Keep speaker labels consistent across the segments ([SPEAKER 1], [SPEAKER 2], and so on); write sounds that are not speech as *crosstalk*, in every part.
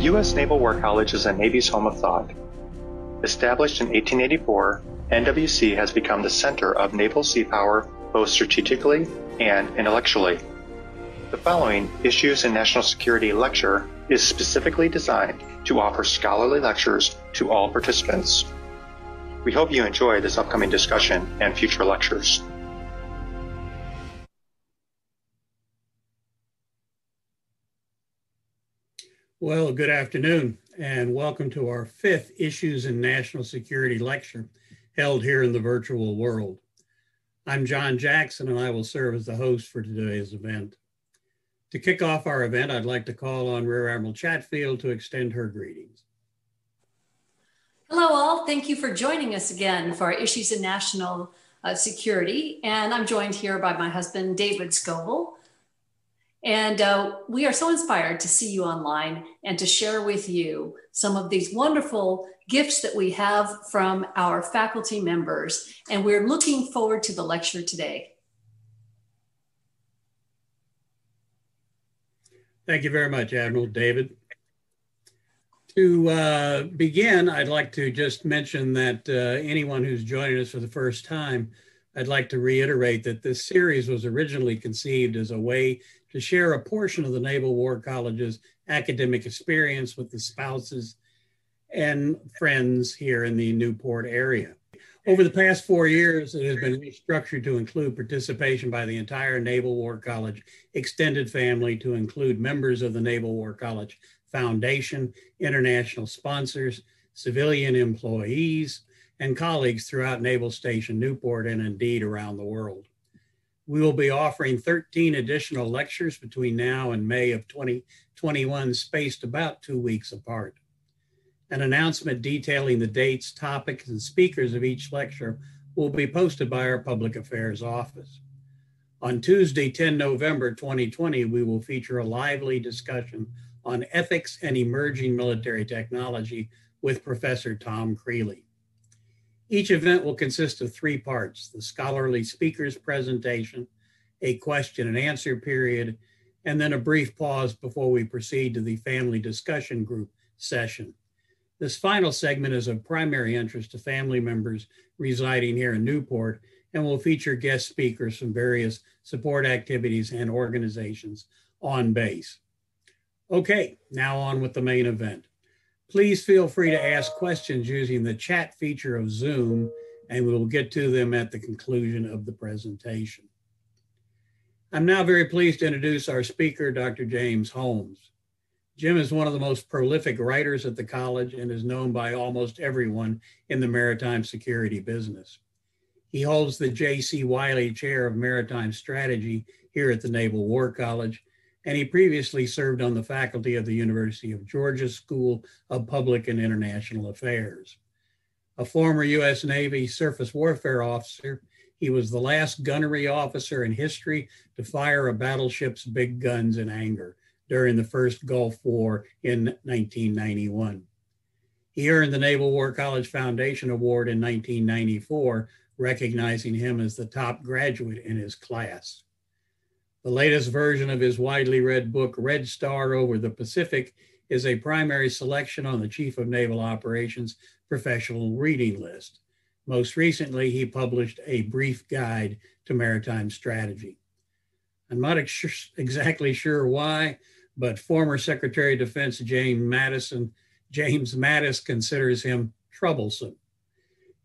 [SPEAKER 1] The U.S. Naval War College is a Navy's home of thought. Established in 1884, NWC has become the center of naval sea power both strategically and intellectually. The following Issues in National Security lecture is specifically designed to offer scholarly lectures to all participants. We hope you enjoy this upcoming discussion and future lectures.
[SPEAKER 2] Well, good afternoon, and welcome to our fifth Issues in National Security lecture held here in the virtual world. I'm John Jackson, and I will serve as the host for today's event. To kick off our event, I'd like to call on Rear Admiral Chatfield to extend her greetings.
[SPEAKER 3] Hello, all. Thank you for joining us again for Issues in National uh, Security. And I'm joined here by my husband, David Scoville. And uh, we are so inspired to see you online and to share with you some of these wonderful gifts that we have from our faculty members. And we're looking forward to the lecture today.
[SPEAKER 2] Thank you very much, Admiral David. To uh, begin, I'd like to just mention that uh, anyone who's joining us for the first time, I'd like to reiterate that this series was originally conceived as a way to share a portion of the Naval War College's academic experience with the spouses and friends here in the Newport area. Over the past four years, it has been restructured to include participation by the entire Naval War College extended family, to include members of the Naval War College Foundation, international sponsors, civilian employees, and colleagues throughout Naval Station Newport and indeed around the world. We will be offering 13 additional lectures between now and May of 2021, spaced about two weeks apart. An announcement detailing the dates, topics, and speakers of each lecture will be posted by our Public Affairs Office. On Tuesday, 10 November 2020, we will feature a lively discussion on ethics and emerging military technology with Professor Tom Creely. Each event will consist of three parts the scholarly speaker's presentation, a question and answer period, and then a brief pause before we proceed to the family discussion group session. This final segment is of primary interest to family members residing here in Newport and will feature guest speakers from various support activities and organizations on base. Okay, now on with the main event. Please feel free to ask questions using the chat feature of Zoom, and we will get to them at the conclusion of the presentation. I'm now very pleased to introduce our speaker, Dr. James Holmes. Jim is one of the most prolific writers at the college and is known by almost everyone in the maritime security business. He holds the J.C. Wylie Chair of Maritime Strategy here at the Naval War College and he previously served on the faculty of the University of Georgia School of Public and International Affairs. A former U.S. Navy surface warfare officer, he was the last gunnery officer in history to fire a battleship's big guns in anger during the first Gulf War in 1991. He earned the Naval War College Foundation Award in 1994, recognizing him as the top graduate in his class. The latest version of his widely read book, Red Star Over the Pacific, is a primary selection on the Chief of Naval Operations professional reading list. Most recently, he published a brief guide to maritime strategy. I'm not ex- exactly sure why, but former Secretary of Defense James Madison, James Mattis considers him troublesome.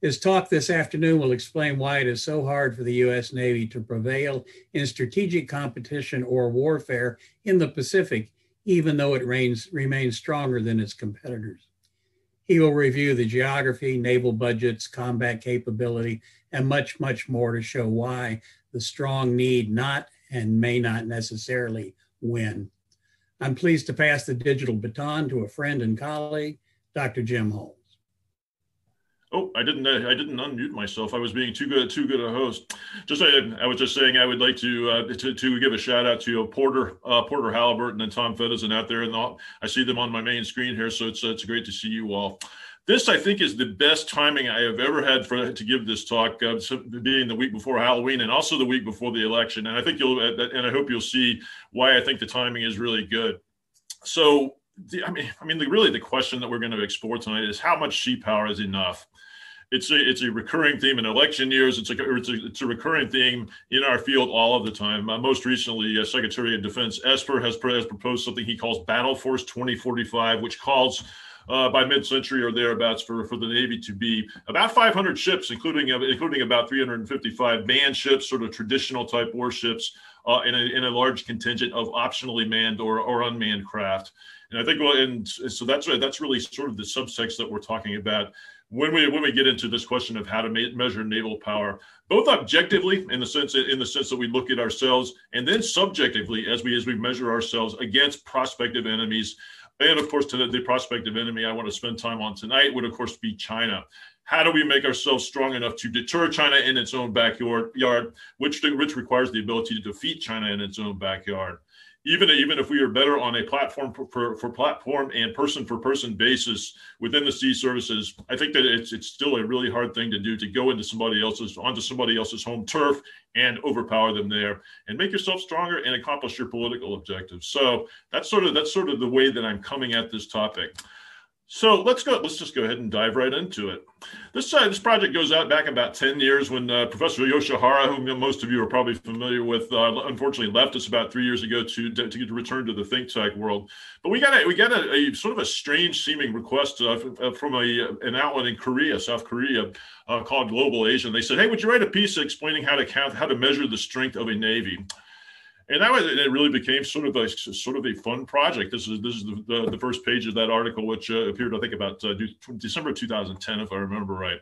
[SPEAKER 2] His talk this afternoon will explain why it is so hard for the U.S. Navy to prevail in strategic competition or warfare in the Pacific, even though it reigns, remains stronger than its competitors. He will review the geography, naval budgets, combat capability, and much, much more to show why the strong need not and may not necessarily win. I'm pleased to pass the digital baton to a friend and colleague, Dr. Jim Holmes.
[SPEAKER 4] Oh, I didn't. Uh, I didn't unmute myself. I was being too good, too good a host. Just I, I was just saying I would like to uh, to, to give a shout out to uh, Porter uh, Porter Halliburton and Tom Fedyszyn out there, and the, I see them on my main screen here. So it's it's great to see you all. This I think is the best timing I have ever had for to give this talk, uh, being the week before Halloween and also the week before the election. And I think you'll and I hope you'll see why I think the timing is really good. So I mean, I mean, the, really, the question that we're going to explore tonight is how much sea power is enough. It's a it's a recurring theme in election years. It's a it's a, it's a recurring theme in our field all of the time. Uh, most recently, uh, Secretary of Defense Esper has, has proposed something he calls Battle Force 2045, which calls uh, by mid-century or thereabouts for, for the Navy to be about 500 ships, including uh, including about 355 manned ships, sort of traditional type warships, uh, in, a, a large contingent of optionally manned or, or unmanned craft. And I think, well, and so that's that's really sort of the subtext that we're talking about when we when we get into this question of how to ma- measure naval power, both objectively in the sense in the sense that we look at ourselves, and then subjectively as we as we measure ourselves against prospective enemies, and of course to the, the prospective enemy I want to spend time on tonight would of course be China. How do we make ourselves strong enough to deter China in its own backyard, yard, which which requires the ability to defeat China in its own backyard? Even even if we are better on a platform for, for, for platform and person for person basis within the sea services, I think that it's it's still a really hard thing to do to go into somebody else's onto somebody else's home turf and overpower them there and make yourself stronger and accomplish your political objectives. So that's sort of that's sort of the way that I'm coming at this topic. So let's go. Let's just go ahead and dive right into it. This uh, this project goes out back about ten years when uh, Professor Yoshihara, whom most of you are probably familiar with, uh, unfortunately left us about three years ago to, to, to return to the think tank world. But we got a we got a, a sort of a strange seeming request uh, uh, from a an outlet in Korea, South Korea, uh, called Global Asian. They said, "Hey, would you write a piece explaining how to count how to measure the strength of a navy?" And that was it really became sort of a sort of a fun project. This is this is the, the, the first page of that article which uh, appeared i think about uh, december 2010 if i remember right.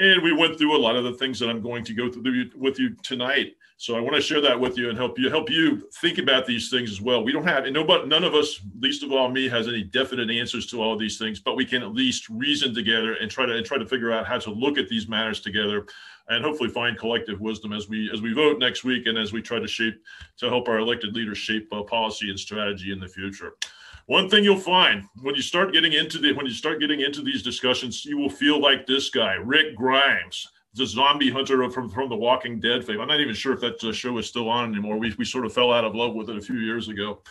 [SPEAKER 4] And we went through a lot of the things that i'm going to go through with you tonight. So i want to share that with you and help you help you think about these things as well. We don't have and nobody none of us least of all me has any definite answers to all these things but we can at least reason together and try to and try to figure out how to look at these matters together and hopefully find collective wisdom as we as we vote next week and as we try to shape to help our elected leaders shape uh, policy and strategy in the future. One thing you'll find when you start getting into the when you start getting into these discussions, you will feel like this guy, Rick Grimes, the zombie hunter from from the Walking Dead fame. I'm not even sure if that uh, show is still on anymore. We we sort of fell out of love with it a few years ago.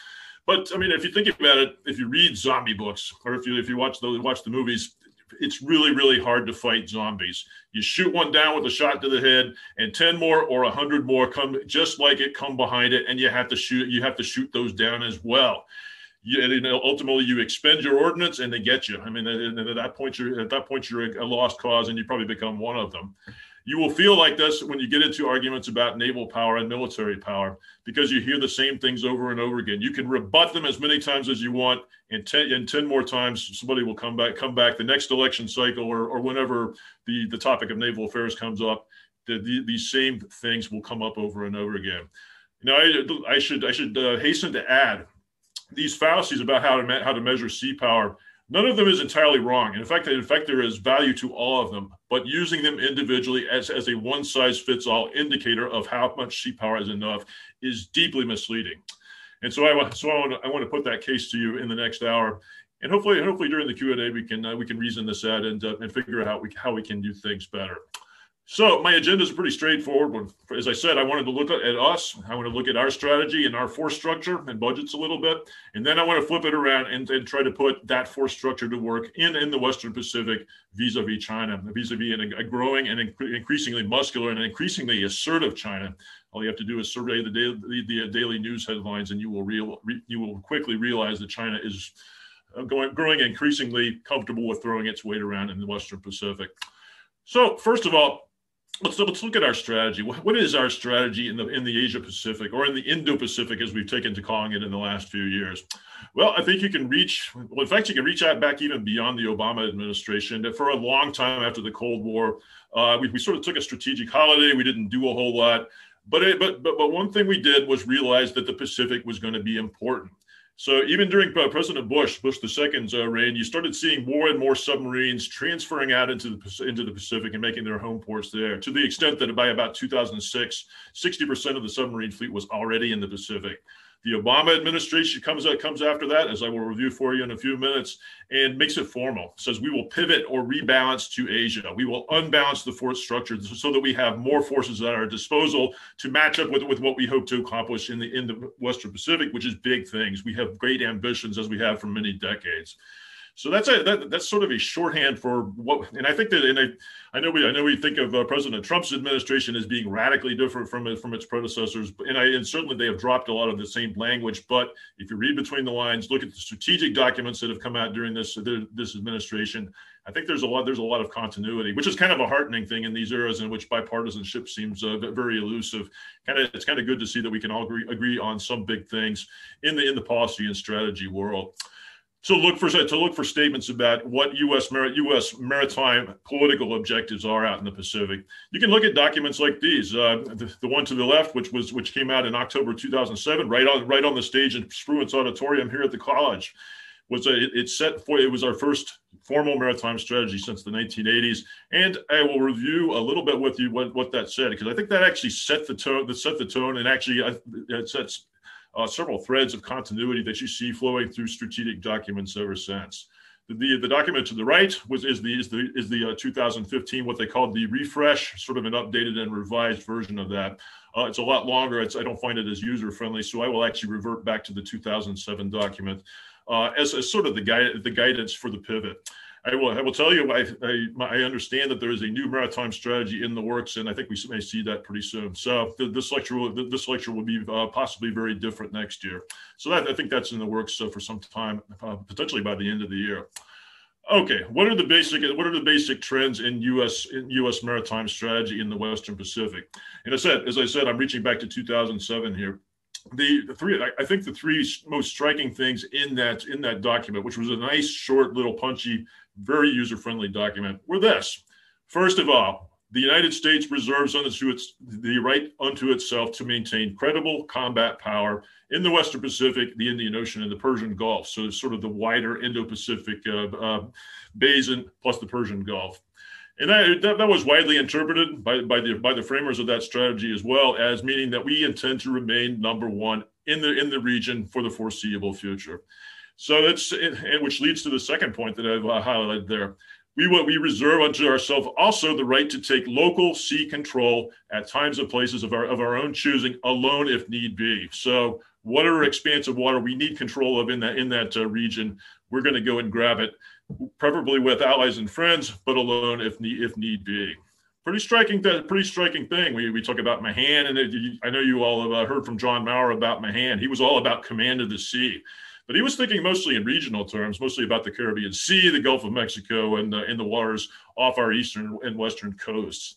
[SPEAKER 4] But I mean, if you think about it, if you read zombie books or if you if you watch the watch the movies, it's really, really hard to fight zombies. You shoot one down with a shot to the head, and 10 more or 100 more come just like it come behind it, and you have to shoot, you have to shoot those down as well. You, and ultimately, you expend your ordnance, and they get you. I mean, at that point, you're at that point you're a lost cause, and you probably become one of them. You will feel like this when you get into arguments about naval power and military power because you hear the same things over and over again. You can rebut them as many times as you want, and 10, and 10 more times somebody will come back, come back the next election cycle or, or whenever the, the topic of naval affairs comes up, the, the, these same things will come up over and over again. Now, I, I should I should uh, hasten to add these fallacies about how to how to measure sea power None of them is entirely wrong. And in fact, in fact, there is value to all of them, but using them individually as, as a one size fits all indicator of how much sea power is enough is deeply misleading. And so I, so I want, to, I want to put that case to you in the next hour. And hopefully, hopefully during the Q and A, we can uh, we can reason this out and uh, and figure out how we how we can do things better. So my agenda is pretty straightforward. As I said, I wanted to look at us. I want to look at our strategy and our force structure and budgets a little bit. And then I want to flip it around and, and try to put that force structure to work in, in the Western Pacific vis-a-vis China, vis-a-vis a growing and increasingly muscular and increasingly assertive China. All you have to do is survey the daily, the daily news headlines and you will, real, you will quickly realize that China is uh, going, growing increasingly comfortable with throwing its weight around in the Western Pacific. So first of all, let's let's look at our strategy. What is our strategy in the in the Asia Pacific or in the Indo Pacific, as we've taken to calling it in the last few years? Well, I think you can reach. Well, in fact, you can reach out back even beyond the Obama administration. That for a long time after the Cold War, uh, we, we sort of took a strategic holiday. We didn't do a whole lot, but it, but but but one thing we did was realize that the Pacific was going to be important. So even during uh, President Bush, Bush II's uh, reign, you started seeing more and more submarines transferring out into the into the Pacific and making their home ports there. To the extent that by about 2006, 60% of the submarine fleet was already in the Pacific. The Obama administration comes out, comes after that, as I will review for you in a few minutes, and makes it formal. Says we will pivot or rebalance to Asia. We will unbalance the force structure so that we have more forces at our disposal to match up with, with what we hope to accomplish in the in the Western Pacific, which is big things. We have great ambitions as we have for many decades. So that's a that, that's sort of a shorthand for what, and I think that, and I, I know we I know we think of uh, President Trump's administration as being radically different from from its predecessors, and I and certainly they have dropped a lot of the same language. But if you read between the lines, look at the strategic documents that have come out during this this administration, I think there's a lot there's a lot of continuity, which is kind of a heartening thing in these eras in which bipartisanship seems uh, very elusive. Kind of it's kind of good to see that we can all agree agree on some big things in the in the policy and strategy world to look for to look for statements about what U.S. U.S. maritime political objectives are out in the Pacific. You can look at documents like these. Uh, the, the, one to the left, which was which came out in October 2007, right on right on the stage in Spruance Auditorium here at the college, was a, it, it set for it was our first formal maritime strategy since the 1980s. And I will review a little bit with you what, what that said because I think that actually set the tone. That set the tone, and actually uh, it sets uh, several threads of continuity that you see flowing through strategic documents ever since. The, the, the document to the right was is the is the is the uh, 2015 what they called the refresh, sort of an updated and revised version of that. Uh, it's a lot longer. It's, I don't find it as user friendly, so I will actually revert back to the 2007 document uh, as, as sort of the guide the guidance for the pivot. I will, I will tell you, I, I, I, understand that there is a new maritime strategy in the works, and I think we may see that pretty soon. So this lecture will, this lecture will be uh, possibly very different next year. So that, I think that's in the works uh, for some time, uh, potentially by the end of the year. Okay, what are the basic what are the basic trends in U.S. in U.S. maritime strategy in the Western Pacific? And I said, as I said, I'm reaching back to 2007 here the, three I think the three most striking things in that in that document which was a nice short little punchy very user friendly document were this. First of all, the United States reserves unto its, the right unto itself to maintain credible combat power in the Western Pacific, the Indian Ocean, and the Persian Gulf. So, sort of the wider Indo Pacific uh, uh, basin plus the Persian Gulf. And that, that, that, was widely interpreted by, by, the, by the framers of that strategy as well as meaning that we intend to remain number one in the, in the region for the foreseeable future. So that's and which leads to the second point that I've uh, highlighted there. We what we reserve unto ourselves also the right to take local sea control at times and places of our of our own choosing, alone if need be. So whatever expanse of water we need control of in that in that uh, region, we're going to go and grab it, preferably with allies and friends, but alone if need if need be pretty striking that pretty striking thing we, we talk about mahan and it, i know you all have uh, heard from john maurer about mahan he was all about command of the sea but he was thinking mostly in regional terms, mostly about the Caribbean Sea, the Gulf of Mexico, and the, and the waters off our eastern and western coasts.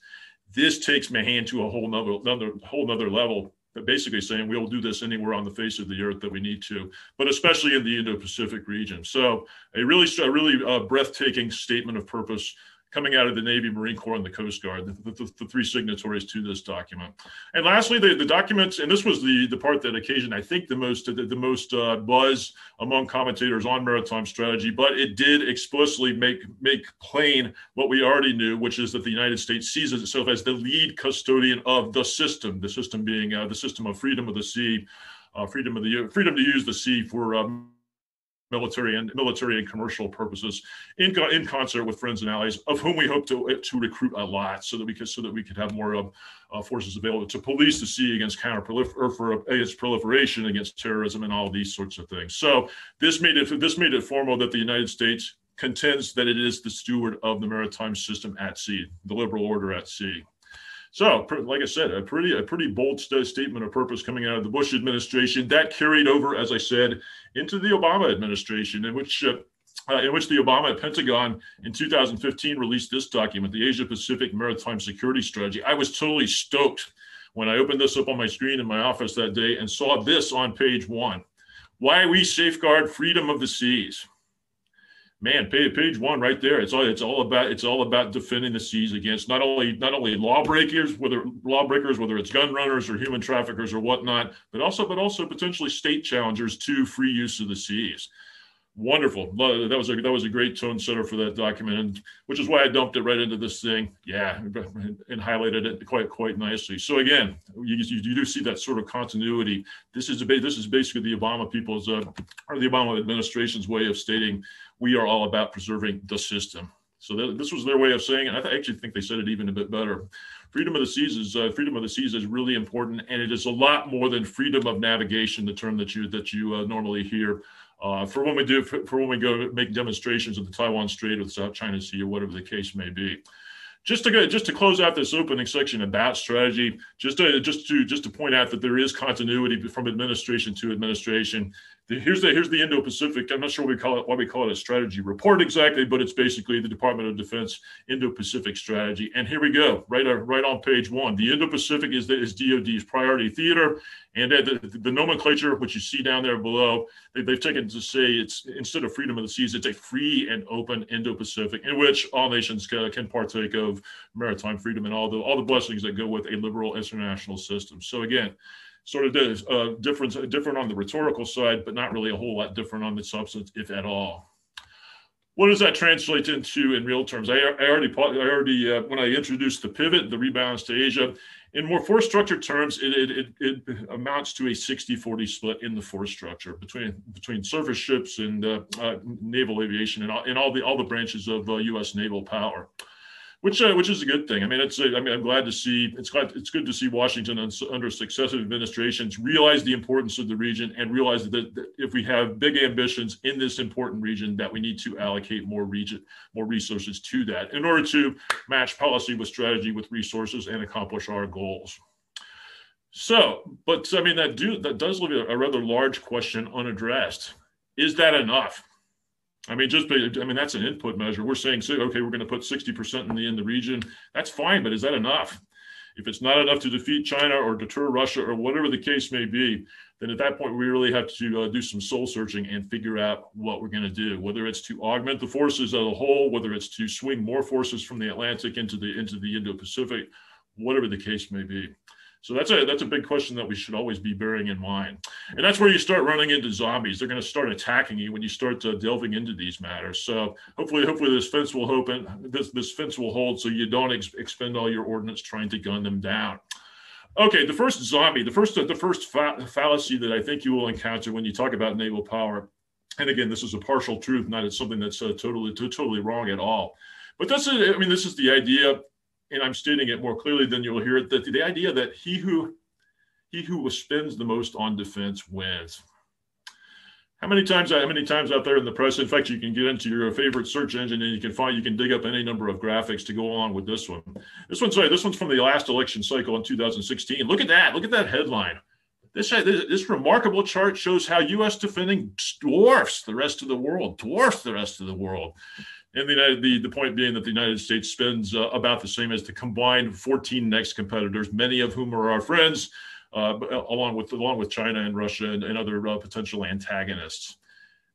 [SPEAKER 4] This takes Mahan to a whole nother, another, whole nother level basically saying we'll do this anywhere on the face of the earth that we need to, but especially in the Indo-Pacific region. So a really, a really uh, breathtaking statement of purpose coming out of the Navy, Marine Corps, and the Coast Guard, the, the, the three signatories to this document. And lastly, the, the documents, and this was the, the part that occasioned, I think, the most the, the most uh, buzz among commentators on maritime strategy, but it did explicitly make make plain what we already knew, which is that the United States sees itself as the lead custodian of the system, the system being uh, the system of freedom of the sea, uh, freedom of the freedom to use the sea for um, military and military and commercial purposes in, in concert with friends and allies of whom we hope to, to recruit a lot so that we could so that we could have more of uh, forces available to police the sea against counter or for against proliferation against terrorism and all these sorts of things. So this made it this made it formal that the united states contends that it is the steward of the maritime system at sea the liberal order at sea so, like I said, a pretty a pretty bold st- statement of purpose coming out of the Bush administration that carried over, as I said, into the Obama administration, in which uh, uh, in which the Obama Pentagon in 2015 released this document, the Asia Pacific Maritime Security Strategy. I was totally stoked when I opened this up on my screen in my office that day and saw this on page one. Why we safeguard freedom of the seas man, page one right there. It's all it's all about it's all about defending the seas against not only not only lawbreakers, whether lawbreakers, whether it's gun runners or human traffickers or whatnot, but also but also potentially state challengers to free use of the seas. Wonderful. That was a that was a great tone setter for that document, and which is why I dumped it right into this thing. Yeah, and highlighted it quite quite nicely. So again, you, you do see that sort of continuity. This is a, this is basically the Obama people's uh, or the Obama administration's way of stating we are all about preserving the system. So that, this was their way of saying. I actually think they said it even a bit better. Freedom of the seas is uh, freedom of the seas is really important, and it is a lot more than freedom of navigation, the term that you that you uh, normally hear uh, for when we do for, for, when we go make demonstrations of the Taiwan Strait or the South China Sea or whatever the case may be. Just to go, just to close out this opening section about strategy, just to just to just to point out that there is continuity from administration to administration here's the here's the Indo-Pacific. I'm not sure what we call it why we call it a strategy report exactly, but it's basically the Department of Defense Indo-Pacific strategy. And here we go, right uh, right on page one. The Indo-Pacific is the, is DoD's priority theater, and the, the, nomenclature, which you see down there below, they, have taken to say it's instead of freedom of the seas, it's a free and open Indo-Pacific in which all nations can, can partake of maritime freedom and all the all the blessings that go with a liberal international system. So again sort of does, uh, different, different on the rhetorical side, but not really a whole lot different on the substance, if at all. What does that translate into in real terms? I, I already, I already uh, when I introduced the pivot, the rebounds to Asia, in more force structure terms, it, it, it, it amounts to a 60-40 split in the force structure between between surface ships and uh, uh, naval aviation and all, and all the all the branches of U.S. Uh, naval power which uh, which is a good thing. I mean, it's I mean, I'm glad to see it's glad it's good to see Washington under successive administrations realize the importance of the region and realize that, that, if we have big ambitions in this important region, that we need to allocate more region more resources to that in order to match policy with strategy with resources and accomplish our goals. So, but I mean that do that does leave a rather large question unaddressed. Is that enough? I mean, just I mean that's an input measure. We're saying, okay, we're going to put 60% in the in the region. That's fine, but is that enough? If it's not enough to defeat China or deter Russia or whatever the case may be, then at that point we really have to uh, do some soul searching and figure out what we're going to do. Whether it's to augment the forces as a whole, whether it's to swing more forces from the Atlantic into the into the Indo-Pacific, whatever the case may be. So that's a that's a big question that we should always be bearing in mind. And that's where you start running into zombies. They're going to start attacking you when you start uh, delving into these matters. So hopefully, hopefully this fence will open. This this fence will hold, so you don't ex- expend all your ordnance trying to gun them down. Okay, the first zombie, the first the first fa- fallacy that I think you will encounter when you talk about naval power, and again, this is a partial truth, not something that's uh, totally totally wrong at all. But that's I mean, this is the idea and I'm stating it more clearly than you'll hear it, that the idea that he who he who spends the most on defense wins. How many times how many times out there in the press? In fact, you can get into your favorite search engine and you can find you can dig up any number of graphics to go along with this one. This one's sorry, this one's from the last election cycle in 2016. Look at that. Look at that headline. This, this, this remarkable chart shows how U.S. defending dwarfs the rest of the world, dwarfs the rest of the world. And the, the, the point being that the United States spends uh, about the same as the combined 14 next competitors, many of whom are our friends, uh, along with along with China and Russia and, and other uh, potential antagonists.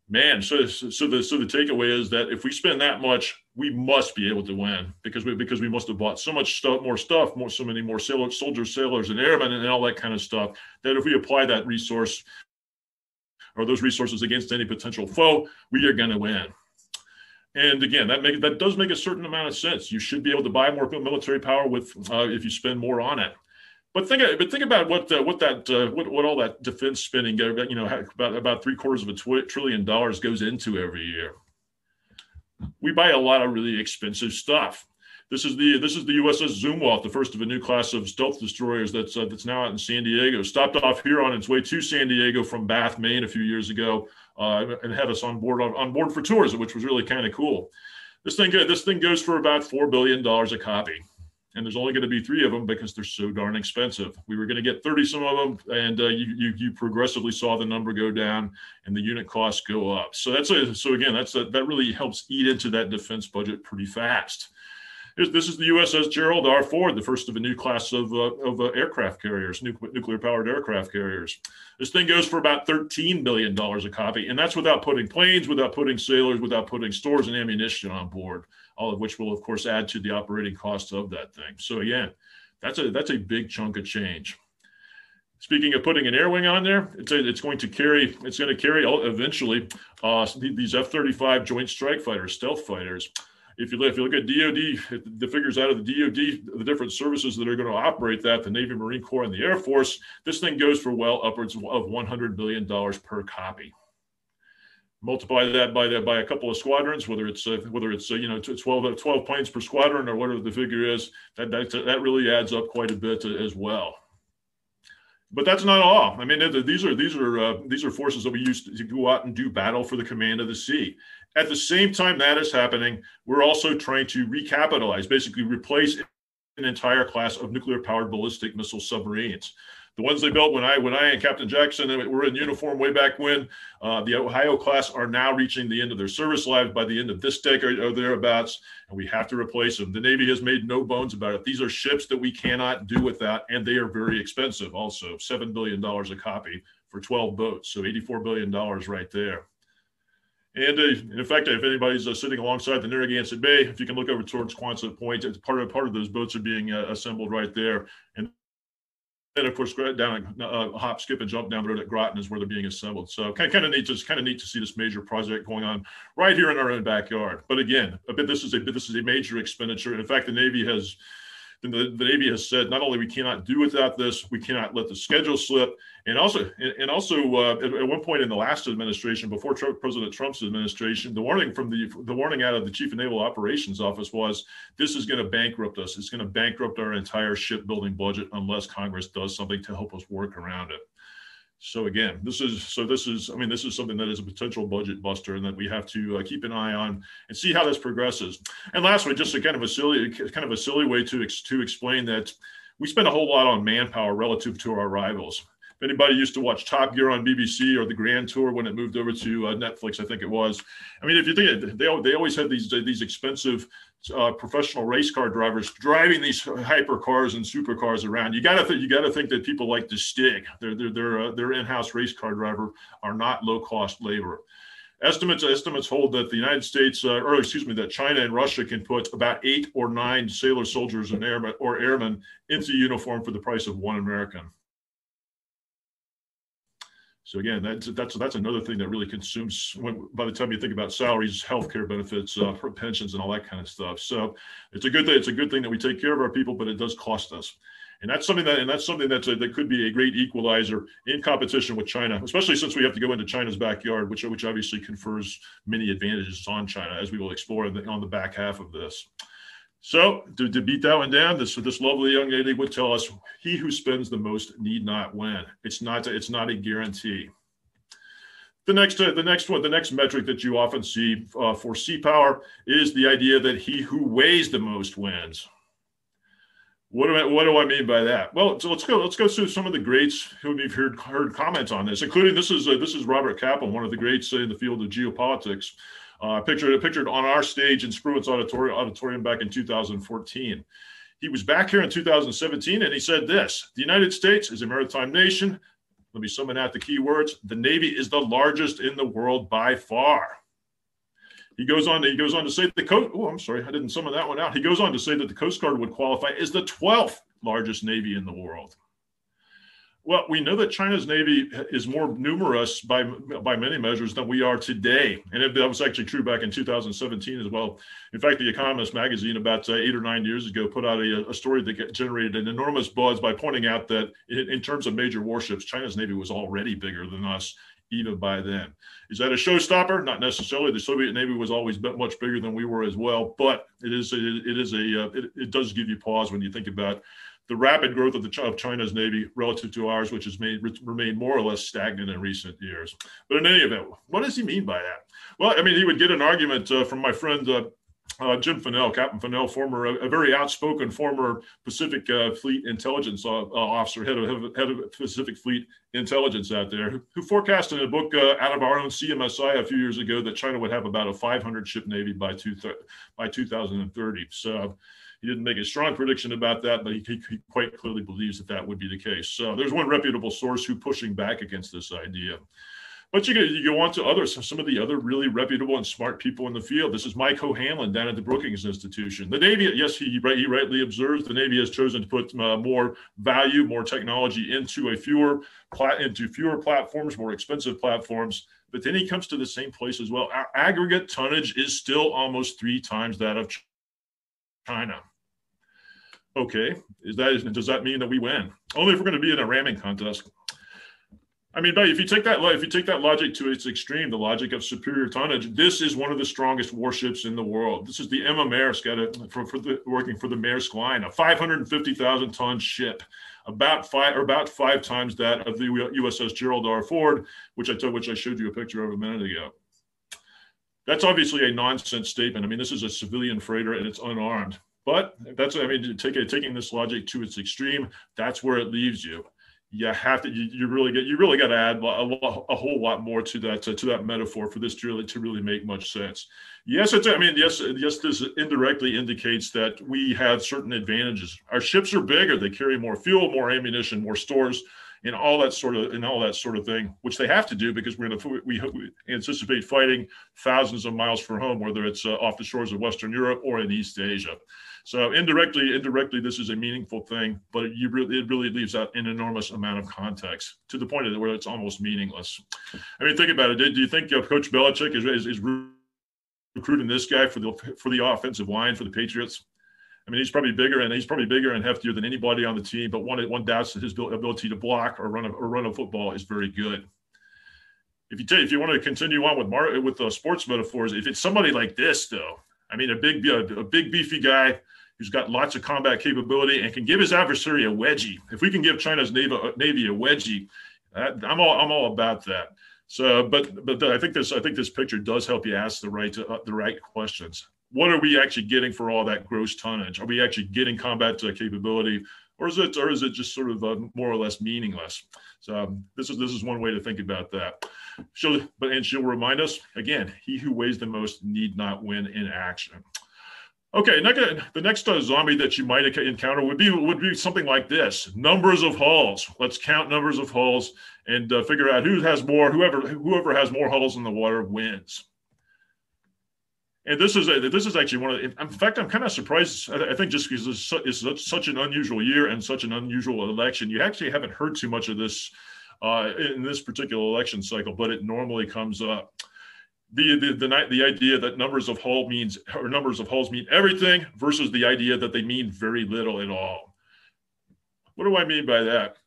[SPEAKER 4] Man, so so the so the takeaway is that if we spend that much, we must be able to win because we because we must have bought so much stuff, more stuff, more so many more sailors, soldiers, sailors, and airmen, and all that kind of stuff. That if we apply that resource or those resources against any potential foe, we are going to win. And again, that make, that does make a certain amount of sense. You should be able to buy more military power with uh, if you spend more on it. But think but think about what uh, what that uh, what what all that defense spending uh, you know about about three quarters of a tw- trillion dollars goes into every year. We buy a lot of really expensive stuff. This is the this is the USS Zumwalt, the first of a new class of stealth destroyers that's uh, that's now out in San Diego. Stopped off here on its way to San Diego from Bath, Maine, a few years ago uh, and had us on board on, board for tours, which was really kind of cool. This thing this thing goes for about four billion dollars a copy, and there's only going to be three of them because they're so darn expensive. We were going to get 30 some of them, and uh, you, you, you progressively saw the number go down and the unit costs go up. So that's a, so again that's a, that really helps eat into that defense budget pretty fast. This is the USS Gerald R. Ford, the first of a new class of, uh, of uh, aircraft carriers, nuclear powered aircraft carriers. This thing goes for about $13 billion a copy, and that's without putting planes, without putting sailors, without putting stores and ammunition on board, all of which will, of course, add to the operating costs of that thing. So, yeah, that's a, that's a big chunk of change. Speaking of putting an air wing on there, it's, a, it's going to carry it's going to carry eventually uh, these F-35 Joint Strike Fighters, stealth fighters. If you, if you look at DoD, the figures out of the DoD, the different services that are going to operate that, the Navy, Marine Corps, and the Air Force, this thing goes for well upwards of 100 billion dollars per copy multiply that by that by a couple of squadrons, whether it's uh, whether it's uh, you know 12, 12 planes per squadron or whatever the figure is, that that, that really adds up quite a bit as well. But that's not all. I mean, these are these are uh, these are forces that we use to go out and do battle for the command of the sea. At the same time that is happening, we're also trying to recapitalize, basically replace an entire class of nuclear-powered ballistic missile submarines the ones they built when I when I and Captain Jackson were in uniform way back when. Uh, the Ohio class are now reaching the end of their service lives by the end of this decade or thereabouts, and we have to replace them. The Navy has made no bones about it. These are ships that we cannot do without, and they are very expensive. Also, seven billion dollars a copy for 12 boats, so 84 billion dollars right there. And uh, in fact, if anybody's uh, sitting alongside the Narragansett Bay, if you can look over towards Quonset Point, it's part of part of those boats are being uh, assembled right there. And then of course down uh, hop, skip, and jump down the road at Groton is where they're being assembled. So kind of, kind of neat, just kind of neat to see this major project going on right here in our own backyard. But again, a bit this is a this is a major expenditure. In fact, the Navy has the, the Navy has said not only we cannot do without this, we cannot let the schedule slip, and also and, also uh, at, at, one point in the last administration, before Trump, President Trump's administration, the warning from the the warning out of the Chief of Naval Operations Office was this is going to bankrupt us. It's going to bankrupt our entire shipbuilding budget unless Congress does something to help us work around it. So again, this is so this is I mean this is something that is a potential budget buster and that we have to uh, keep an eye on and see how this progresses. And lastly, just a kind of a silly kind of a silly way to to explain that we spend a whole lot on manpower relative to our rivals. If anybody used to watch Top Gear on BBC or the Grand Tour when it moved over to uh, Netflix, I think it was. I mean, if you think it, they they always had these these expensive uh, professional race car drivers driving these hypercars and supercars around. You gotta th- you gotta think that people like to Stig. Their their their, uh, their in-house race car driver are not low cost labor. Estimates estimates hold that the United States, uh, or excuse me, that China and Russia can put about eight or nine sailor soldiers and airmen or airmen into uniform for the price of one American. So again, that's that's that's another thing that really consumes. When, by the time you think about salaries, healthcare benefits, uh, pensions, and all that kind of stuff. So it's a good thing. It's a good thing that we take care of our people, but it does cost us. And that's something that, and that's something that's a, that could be a great equalizer in competition with China, especially since we have to go into China's backyard, which which obviously confers many advantages on China, as we will explore on the back half of this. So to, to, beat that one down, this this lovely young lady would tell us, "He who spends the most need not win." It's not it's not a guarantee. The next uh, the next one the next metric that you often see uh, for sea power is the idea that he who weighs the most wins. What do I what do I mean by that? Well, so let's go let's go through some of the greats who we've heard heard comments on this, including this is uh, this is Robert Kaplan, one of the greats in the field of geopolitics uh, pictured pictured on our stage in Spruance Auditorium, Auditorium back in 2014. He was back here in 2017 and he said this The United States is a maritime nation. Let me summon out the key words. The Navy is the largest in the world by far. He goes on. To, he goes on to say the coast. Oh, I'm sorry, I didn't summon that one out. He goes on to say that the Coast Guard would qualify as the 12th largest navy in the world. Well, we know that China's navy is more numerous by by many measures than we are today, and it, that was actually true back in 2017 as well. In fact, the Economist magazine about uh, eight or nine years ago put out a, a, story that generated an enormous buzz by pointing out that in, in terms of major warships, China's navy was already bigger than us even by then. Is that a showstopper? Not necessarily. The Soviet Navy was always much bigger than we were as well, but it is a, it is a uh, it, it does give you pause when you think about the rapid growth of, the, of China's Navy relative to ours, which has made, remained more or less stagnant in recent years. But in any event, what does he mean by that? Well, I mean, he would get an argument uh, from my friend uh, uh, Jim Fanell, Captain Fanell, former, a, very outspoken former Pacific uh, Fleet intelligence uh, uh, officer, head of, head of Pacific Fleet intelligence out there, who, forecast in a book out of our own CMSI a few years ago that China would have about a 500 ship navy by, two by 2030. So he didn't make a strong prediction about that, but he, he, quite clearly believes that that would be the case. So there's one reputable source who pushing back against this idea. But you can you go on to others, some of the other really reputable and smart people in the field. This is Mike O'Hanlon down at the Brookings Institution. The Navy, yes, he, he rightly observes the Navy has chosen to put uh, more value, more technology into a fewer into fewer platforms, more expensive platforms. But then he comes to the same place as well. Our aggregate tonnage is still almost three times that of China. Okay, is that does that mean that we win? Only if we're going to be in a ramming contest. I mean, but if you take that if you take that logic to its extreme, the logic of superior tonnage, this is one of the strongest warships in the world. This is the Emma Maersk for, for the working for the Maersk Line, a 550,000 ton ship, about five or about five times that of the USS Gerald R. Ford, which I took, which I showed you a picture of a minute ago. That's obviously a nonsense statement. I mean, this is a civilian freighter and it's unarmed. But that's what I mean, take, taking this logic to its extreme, that's where it leaves you. You have to you, you really get you really got to add a, a, whole lot more to that to, to, that metaphor for this to really to really make much sense. Yes it's i mean yes yes this indirectly indicates that we have certain advantages. Our ships are bigger they carry more fuel more ammunition more stores and all that sort of and all that sort of thing which they have to do because we're to we, we anticipate fighting thousands of miles from home whether it's uh, off the shores of western europe or in east asia so indirectly, indirectly, this is a meaningful thing, but it really, it really leaves out an enormous amount of context to the point of where it's almost meaningless. I mean, think about it. Do you think uh, Coach Belichick is, is, is recruiting this guy for the for the offensive line for the Patriots? I mean, he's probably bigger and he's probably bigger and heftier than anybody on the team. But one one doubts that his ability to block or run a, or run a football is very good. If you if you want to continue on with Mar- with the sports metaphors, if it's somebody like this, though, I mean, a big a, a big beefy guy who's got lots of combat capability and can give his adversary a wedgie. If we can give China's Navy, Navy a wedgie, I'm all I'm all about that. So, but but I think this I think this picture does help you ask the right uh, the right questions. What are we actually getting for all that gross tonnage? Are we actually getting combat uh, capability, or is it or is it just sort of uh, more or less meaningless? So um, this is this is one way to think about that. She'll but and she'll remind us again: he who weighs the most need not win in action. Okay, the next uh, zombie that you might encounter would be would be something like this: numbers of hulls. Let's count numbers of hulls and uh, figure out who has more. Whoever whoever has more hulls in the water wins. And this is a, this is actually one of. The, in fact, I'm kind of surprised. I, think just because it's, such an unusual year and such an unusual election, you actually haven't heard too much of this uh, in this particular election cycle, but it normally comes up the the the, the idea that numbers of hull means or numbers of hulls mean everything versus the idea that they mean very little at all. What do I mean by that?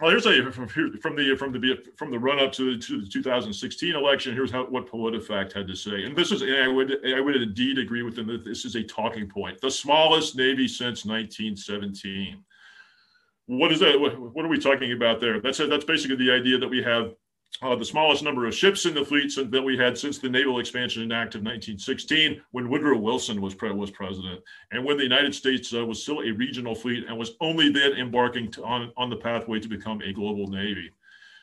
[SPEAKER 4] Well, here's a from, from the from the from the run up to, the, to the 2016 election. Here's how what PolitiFact had to say, and this is and I would I would indeed agree with them that this is a talking point. The smallest navy since 1917. What is that? What, what are we talking about there? That's that's basically the idea that we have uh, the smallest number of ships in the fleet that we had since the Naval Expansion Act of 1916, when Woodrow Wilson was pre- was president, and when the United States uh, was still a regional fleet and was only then embarking to, on on the pathway to become a global navy.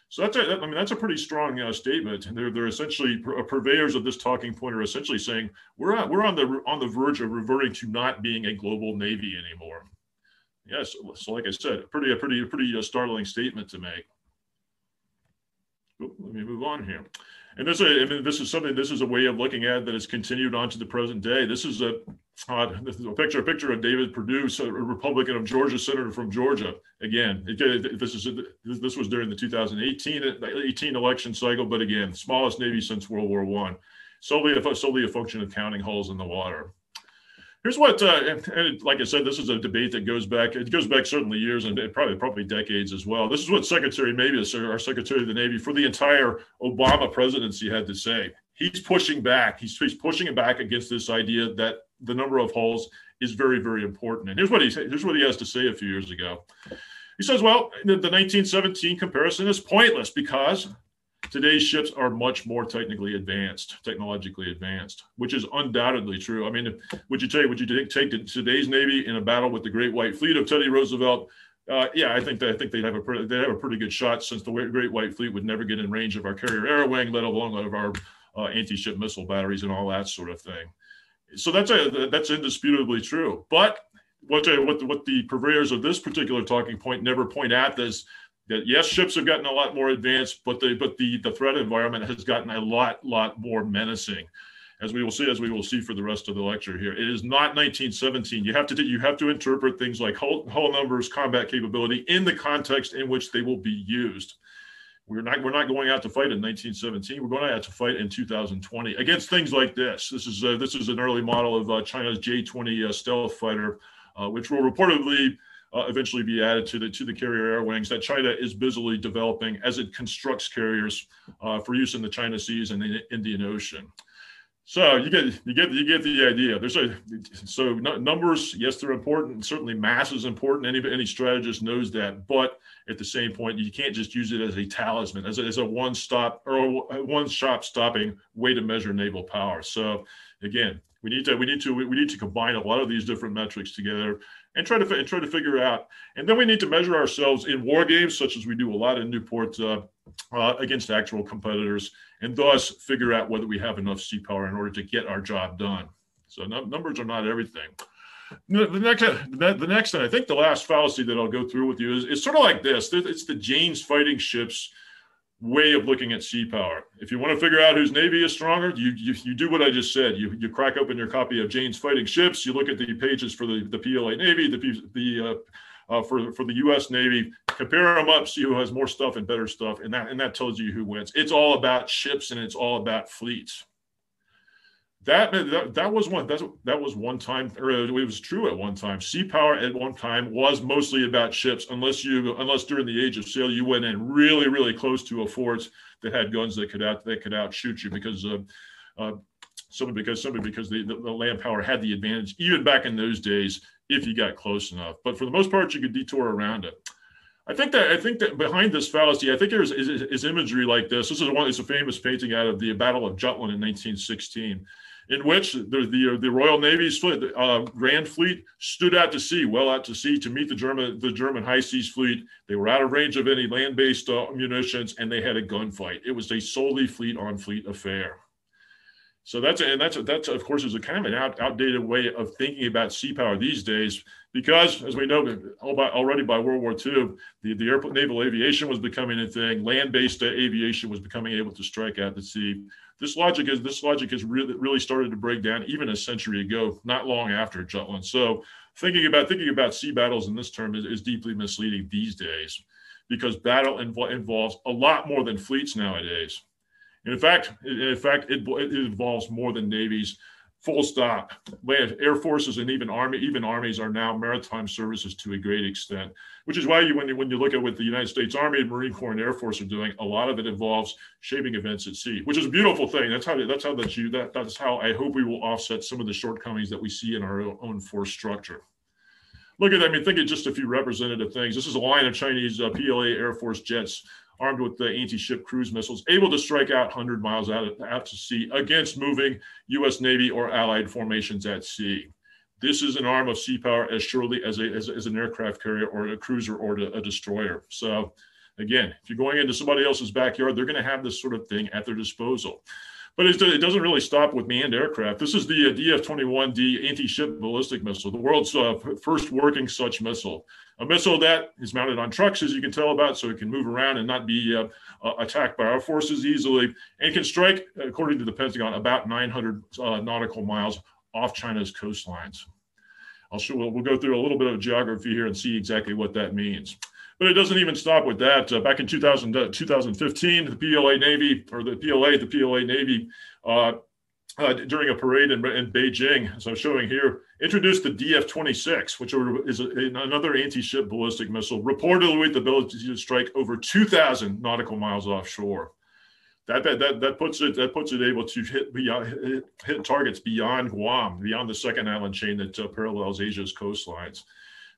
[SPEAKER 4] So that's a, I mean that's a pretty strong uh, statement. And they're they're essentially uh, purveyors of this talking point are essentially saying we're at, we're on the on the verge of reverting to not being a global navy anymore. Yes, so like I said, pretty a pretty a pretty uh, startling statement to make let me move on here. And this, I mean, this is something. This is a way of looking at that has continued on to the present day. This is a, uh, this is a picture, a picture of David Perdue, a Republican of Georgia, senator from Georgia. Again, this is this was during the 2018 18 election cycle, but again, smallest navy since World War One, solely a, solely a function of counting hulls in the water. Here's what, uh, and, like I said, this is a debate that goes back. It goes back certainly years and probably probably decades as well. This is what Secretary Mabus, our Secretary of the Navy, for the entire Obama presidency, had to say. He's pushing back. He's, he's pushing it back against this idea that the number of hulls is very very important. And here's what he here's what he has to say a few years ago. He says, "Well, the, the 1917 comparison is pointless because today's ships are much more technically advanced, technologically advanced, which is undoubtedly true. I mean, would you take would you take, take today's Navy in a battle with the Great White Fleet of Teddy Roosevelt? Uh, yeah, I think that, I think they'd have a pretty, they'd have a pretty good shot since the Great White Fleet would never get in range of our carrier air wing, let alone of our uh, anti-ship missile batteries and all that sort of thing. So that's a, that's indisputably true. But what what what the purveyors of this particular talking point never point at is that yes, ships have gotten a lot more advanced, but the but the the threat environment has gotten a lot lot more menacing, as we will see as we will see for the rest of the lecture here. It is not 1917. You have to you have to interpret things like hull, hull numbers, combat capability in the context in which they will be used. We're not we're not going out to fight in 1917. We're going out to fight in 2020 against things like this. This is uh, this is an early model of uh, China's J-20 uh, stealth fighter, uh, which will reportedly uh, eventually be added to the to the carrier air wings that China is busily developing as it constructs carriers uh, for use in the China Seas and the Indian Ocean. So you get you get you get the idea. There's a so numbers, yes, they're important. Certainly, mass is important. Any any strategist knows that, but at the same point, you can't just use it as a talisman, as a, as a one stop or one shop stopping way to measure naval power. So again, we need to we need to we need to combine a lot of these different metrics together and try to and try to figure out. And then we need to measure ourselves in war games, such as we do a lot in Newport uh, uh, against actual competitors, and thus figure out whether we have enough sea power in order to get our job done. So numbers are not everything. The next, the next, and I think the last fallacy that I'll go through with you is, is sort of like this. It's the Jane's fighting ships way of looking at sea power. If you want to figure out whose navy is stronger, you, you, you do what I just said. You, you crack open your copy of Jane's Fighting Ships. You look at the pages for the, the PLA Navy, the, the uh, uh, for for the U.S. Navy. Compare them up, see who has more stuff and better stuff, and that and that tells you who wins. It's all about ships and it's all about fleets that, that that was one that's, that was one time or it was true at one time sea power at one time was mostly about ships unless you unless during the age of sail you went in really really close to a fort that had guns that could out that could outshoot you because uh, uh, simply because simply because the, the, the land power had the advantage even back in those days if you got close enough but for the most part you could detour around it I think that I think that behind this fallacy, I think there's is, is, imagery like this. This is one. It's a famous painting out of the Battle of Jutland in 1916 in which the, the, the Royal Navy's fleet, uh, Grand Fleet stood out to sea, well out to sea to meet the German, the German High Seas Fleet. They were out of range of any land-based uh, munitions and they had a gunfight. It was a solely fleet on fleet affair. So that's and that's that's of course is a kind of an out, outdated way of thinking about sea power these days because as we know already by World War II, the, the air, naval aviation was becoming a thing. Land-based aviation was becoming able to strike out the sea. This logic is this logic has really really started to break down even a century ago, not long after Jutland. So thinking about thinking about sea battles in this term is, is deeply misleading these days because battle invo- involves a lot more than fleets nowadays. And In fact, in fact, it, it involves more than navies. Full stop. Land, air forces, and even army, even armies are now maritime services to a great extent. Which is why you, when you when you look at what the United States Army, Marine Corps, and Air Force are doing, a lot of it involves shaping events at sea, which is a beautiful thing. That's how that's how that you that that's how I hope we will offset some of the shortcomings that we see in our own force structure look at, I mean, think of just a few representative things. This is a line of Chinese uh, PLA Air Force jets armed with the anti-ship cruise missiles, able to strike out 100 miles out, out to sea against moving U.S. Navy or Allied formations at sea. This is an arm of sea power as surely as, a, as, as an aircraft carrier or a cruiser or a destroyer. So, again, if you're going into somebody else's backyard, they're going to have this sort of thing at their disposal. But it doesn't really stop with manned aircraft. This is the uh, DF-21D anti-ship ballistic missile, the world's uh, first working such missile. A missile that is mounted on trucks, as you can tell about, so it can move around and not be uh attacked by our forces easily, and can strike, according to the Pentagon, about 900 uh, nautical miles off China's coastlines. I'll show, we'll, we'll go through a little bit of geography here and see exactly what that means. But it doesn't even stop with that. Uh, back in 2000, uh, 2015, the PLA Navy, or the PLA, the PLA Navy, uh, uh, during a parade in, in, Beijing, as I'm showing here, introduced the DF-26, which is a, another anti-ship ballistic missile, reportedly with the ability to strike over 2,000 nautical miles offshore. That, that, that puts it that puts it able to hit beyond hit, hit targets beyond Guam, beyond the second island chain that uh, parallels Asia's coastlines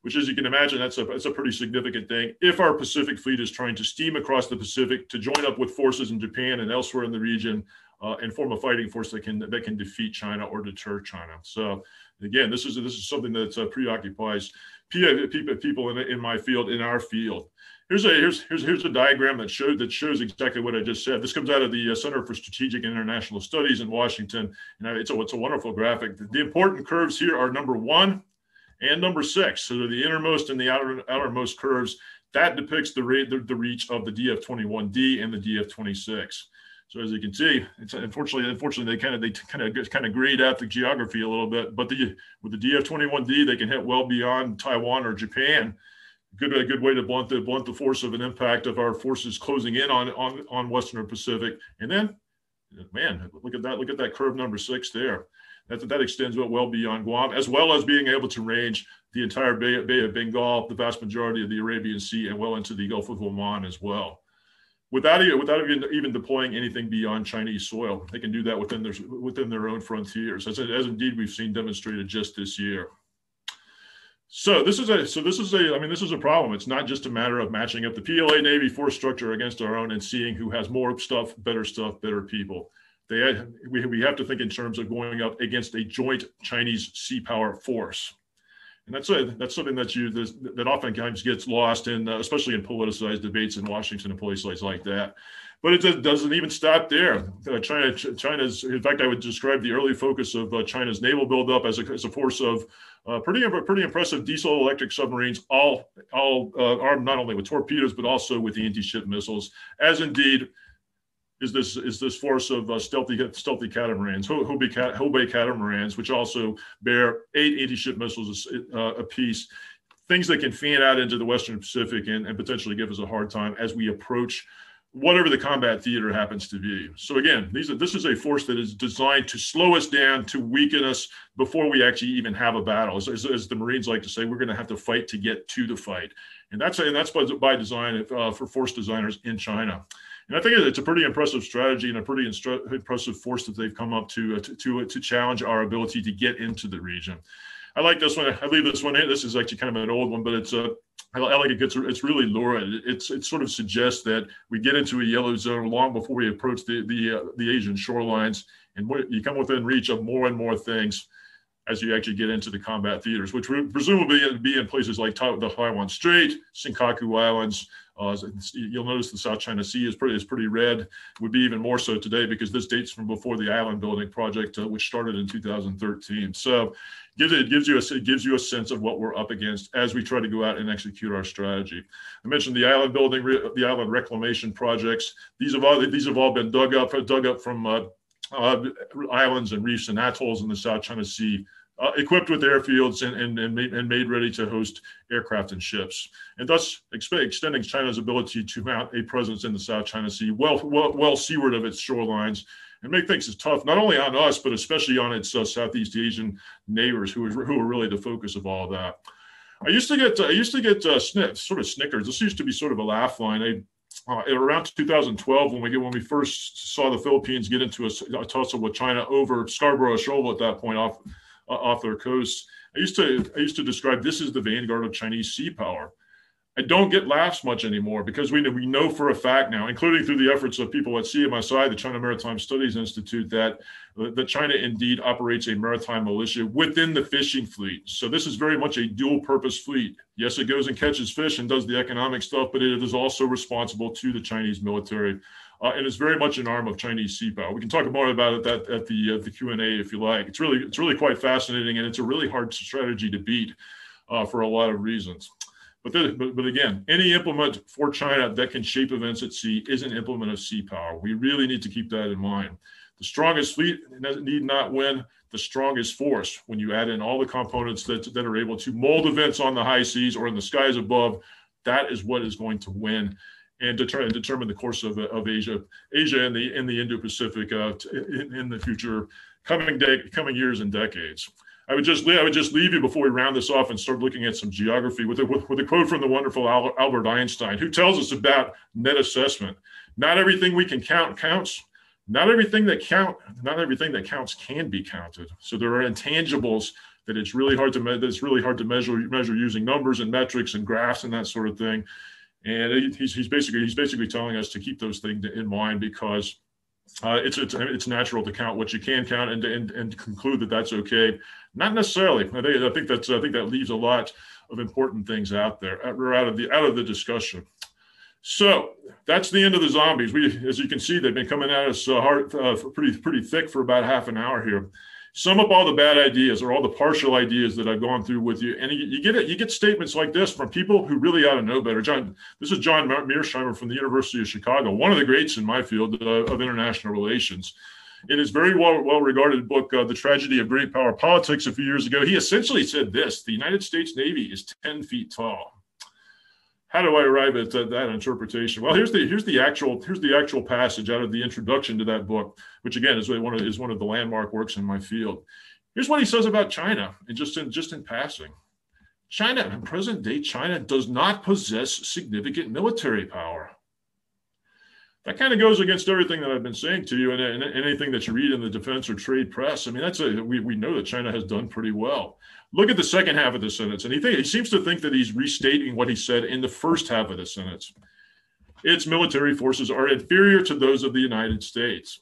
[SPEAKER 4] which as you can imagine, that's a, that's a pretty significant thing. If our Pacific fleet is trying to steam across the Pacific to join up with forces in Japan and elsewhere in the region uh, and form a fighting force that can, that can defeat China or deter China. So again, this is, this is something that uh, preoccupies people, people in, in my field, in our field. Here's a here's here's here's a diagram that shows that shows exactly what I just said. This comes out of the uh, Center for Strategic and International Studies in Washington, and it's a it's a wonderful graphic. The important curves here are number one, and number six. So the innermost and the outer, outermost curves that depicts the, the, the reach of the DF-21D and the DF-26. So as you can see, it's unfortunately, unfortunately, they kind of they kind of kind of grade out the geography a little bit. But the with the DF-21D, they can hit well beyond Taiwan or Japan. Good a good way to blunt the blunt the force of an impact of our forces closing in on on on Western Pacific. And then, man, look at that! Look at that curve number six there. That that extends well beyond Guam, as well as being able to range the entire Bay, Bay of Bengal, the vast majority of the Arabian Sea, and well into the Gulf of Oman as well without without even, even deploying anything beyond Chinese soil. They can do that within their within their own frontiers, as, as indeed we've seen demonstrated just this year. So this is a so this is a I mean this is a problem. It's not just a matter of matching up the PLA Navy force structure against our own and seeing who has more stuff, better stuff, better people. They we, we have to think in terms of going up against a joint Chinese sea power force and that's a, that's something that you that oftentimes gets lost in, uh, especially in politicized debates in Washington and places like that. But it doesn't even stop there. Uh, China, China's, in fact, I would describe the early focus of uh, China's naval buildup as a, as a force of uh, pretty pretty impressive diesel electric submarines, all all uh, armed not only with torpedoes but also with the anti-ship missiles, as indeed is this is this force of uh, stealthy stealthy catamarans, Houbei catamarans, which also bear eight anti-ship missiles uh, apiece, things that can fan out into the Western Pacific and, and potentially give us a hard time as we approach whatever the combat theater happens to be. So again, these are, this is a force that is designed to slow us down, to weaken us before we actually even have a battle. As, as, as the Marines like to say, we're going to have to fight to get to the fight, and that's and that's by, by design uh, for force designers in China. And I think it's a pretty impressive strategy and a pretty instru- impressive force that they've come up to, uh, to, to, to challenge our ability to get into the region. I like this one. I leave this one in. This is actually kind of an old one, but it's a. Uh, I, like it. It's, it's really lurid. It's it sort of suggests that we get into a yellow zone long before we approach the the uh, the Asian shorelines, and you come within reach of more and more things as you actually get into the combat theaters, which would presumably be in places like the Taiwan Strait, Senkaku Islands, uh, you'll notice the South China Sea is pretty is pretty red. Would be even more so today because this dates from before the island building project, uh, which started in 2013. So, gives it gives you a it gives you a sense of what we're up against as we try to go out and execute our strategy. I mentioned the island building, the island reclamation projects. These have all these have all been dug up dug up from uh, uh, islands and reefs and atolls in the South China Sea uh, equipped with airfields and, and, and, made, and made ready to host aircraft and ships, and thus extending China's ability to mount a presence in the South China Sea well, well, well seaward of its shorelines and make things as tough, not only on us, but especially on its uh, Southeast Asian neighbors who are, who are really the focus of all that. I used to get, uh, I used to get uh, sort of snickers. This used to be sort of a laugh line. I, uh, around 2012 when we when we first saw the Philippines get into a, a tussle with China over Scarborough Shoal at that point off Uh, off their coast. I used to I used to describe this as the vanguard of Chinese sea power. I don't get laughs much anymore because we know, we know for a fact now, including through the efforts of people at CMSI, the China Maritime Studies Institute, that that China indeed operates a maritime militia within the fishing fleet. So this is very much a dual purpose fleet. Yes, it goes and catches fish and does the economic stuff, but it is also responsible to the Chinese military uh, and it's very much an arm of Chinese sea power. We can talk more about it that, at the uh, the Q and A if you like. It's really it's really quite fascinating, and it's a really hard strategy to beat uh, for a lot of reasons. But, but but again, any implement for China that can shape events at sea is an implement of sea power. We really need to keep that in mind. The strongest fleet need not win. The strongest force, when you add in all the components that, that are able to mold events on the high seas or in the skies above, that is what is going to win and deter- determine the course of, of Asia, Asia and the in the Indo-Pacific uh, in, in, the future, coming day, coming years and decades. I would just I would just leave you before we round this off and start looking at some geography with a, with, with a quote from the wonderful Albert Einstein, who tells us about net assessment. Not everything we can count counts. Not everything that count, not everything that counts can be counted. So there are intangibles that it's really hard to me- that's really hard to measure measure using numbers and metrics and graphs and that sort of thing. And he's, he's basically he's basically telling us to keep those things in mind because uh, it's, it's it's natural to count what you can count and, and and conclude that that's okay. Not necessarily. I think I think that's I think that leaves a lot of important things out there or out of the out of the discussion. So that's the end of the zombies. We, as you can see, they've been coming at us uh, hard, uh, pretty pretty thick for about half an hour here. Sum up all the bad ideas or all the partial ideas that I've gone through with you, and you, you get it. You get statements like this from people who really ought to know better. John, this is John Mearsheimer from the University of Chicago, one of the greats in my field uh, of international relations. In his very well, well regarded book, uh, The Tragedy of Great Power Politics, a few years ago, he essentially said this The United States Navy is 10 feet tall how do I arrive at that, that, interpretation? Well, here's the here's the actual here's the actual passage out of the introduction to that book, which again is one of is one of the landmark works in my field. Here's what he says about China, and just in just in passing. China, in present day China, does not possess significant military power that kind of goes against everything that I've been saying to you and, and, anything that you read in the defense or trade press. I mean, that's a we, we know that China has done pretty well. Look at the second half of the sentence, and he think, he seems to think that he's restating what he said in the first half of the sentence. Its military forces are inferior to those of the United States.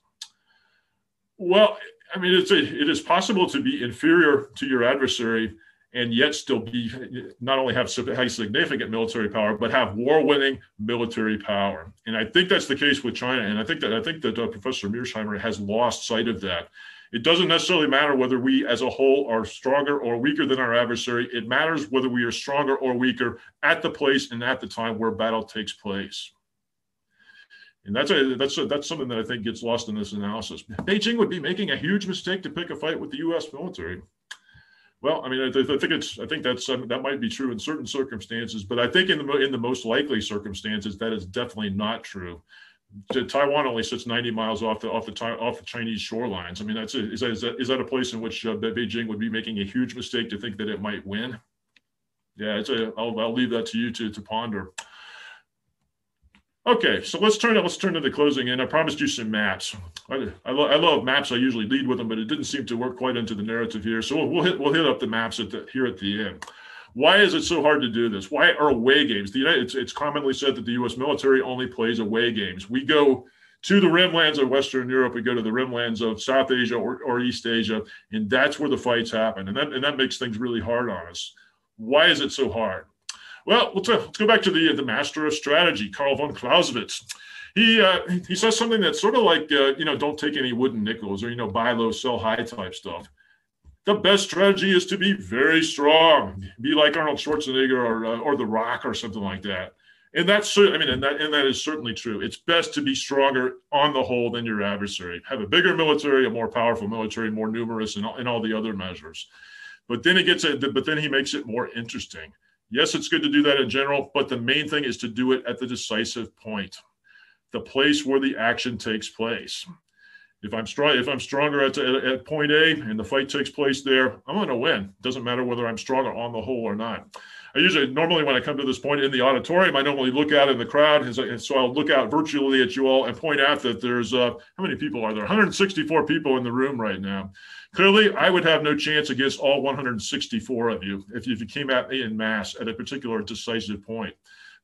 [SPEAKER 4] Well, I mean, it's a, it is possible to be inferior to your adversary and yet still be not only have significant military power, but have war-winning military power. And I think that's the case with China. And I think that I think that uh, Professor Mearsheimer has lost sight of that. It doesn't necessarily matter whether we as a whole are stronger or weaker than our adversary. It matters whether we are stronger or weaker at the place and at the time where battle takes place. And that's a, that's a, that's something that I think gets lost in this analysis. Beijing would be making a huge mistake to pick a fight with the U.S. military. Well, I mean, I, I, think it's I think that's um, that might be true in certain circumstances, but I think in the in the most likely circumstances, that is definitely not true. Taiwan only sits 90 miles off the off the off the Chinese shorelines. I mean, that's a, is that, is that is that a place in which uh, Beijing would be making a huge mistake to think that it might win? Yeah, it's a. I'll I'll leave that to you to to ponder. Okay, so let's turn to let's turn to the closing, and I promised you some maps. I, I, lo- I, love maps. I usually lead with them, but it didn't seem to work quite into the narrative here. So we'll, we'll hit we'll hit up the maps at the, here at the end. Why is it so hard to do this? Why are away games? The United, it's, it's commonly said that the U.S. military only plays away games. We go to the rimlands of Western Europe, we go to the rimlands of South Asia or, or East Asia, and that's where the fights happen, and that and that makes things really hard on us. Why is it so hard? Well, let's, uh, let's go back to the the master of strategy, Karl von Clausewitz. He uh, he says something that's sort of like uh, you know don't take any wooden nickels or you know buy low sell high type stuff. The best strategy is to be very strong, be like Arnold Schwarzenegger or uh, or The Rock or something like that. And that's I mean, and that and that is certainly true. It's best to be stronger on the whole than your adversary. Have a bigger military, a more powerful military, more numerous, and all, and all the other measures. But then it gets it. But then he makes it more interesting Yes, it's good to do that in general, but the main thing is to do it at the decisive point, the place where the action takes place. If I'm strong, if I'm stronger at, at, at point A and the fight takes place there, I'm going to win. Doesn't matter whether I'm stronger on the whole or not. I usually normally when I come to this point in the auditorium, I normally look out in the crowd, and so I'll look out virtually at you all and point out that there's uh, how many people are there? 164 people in the room right now. Clearly, I would have no chance against all 164 of you if you, if you came at me in mass at a particular decisive point.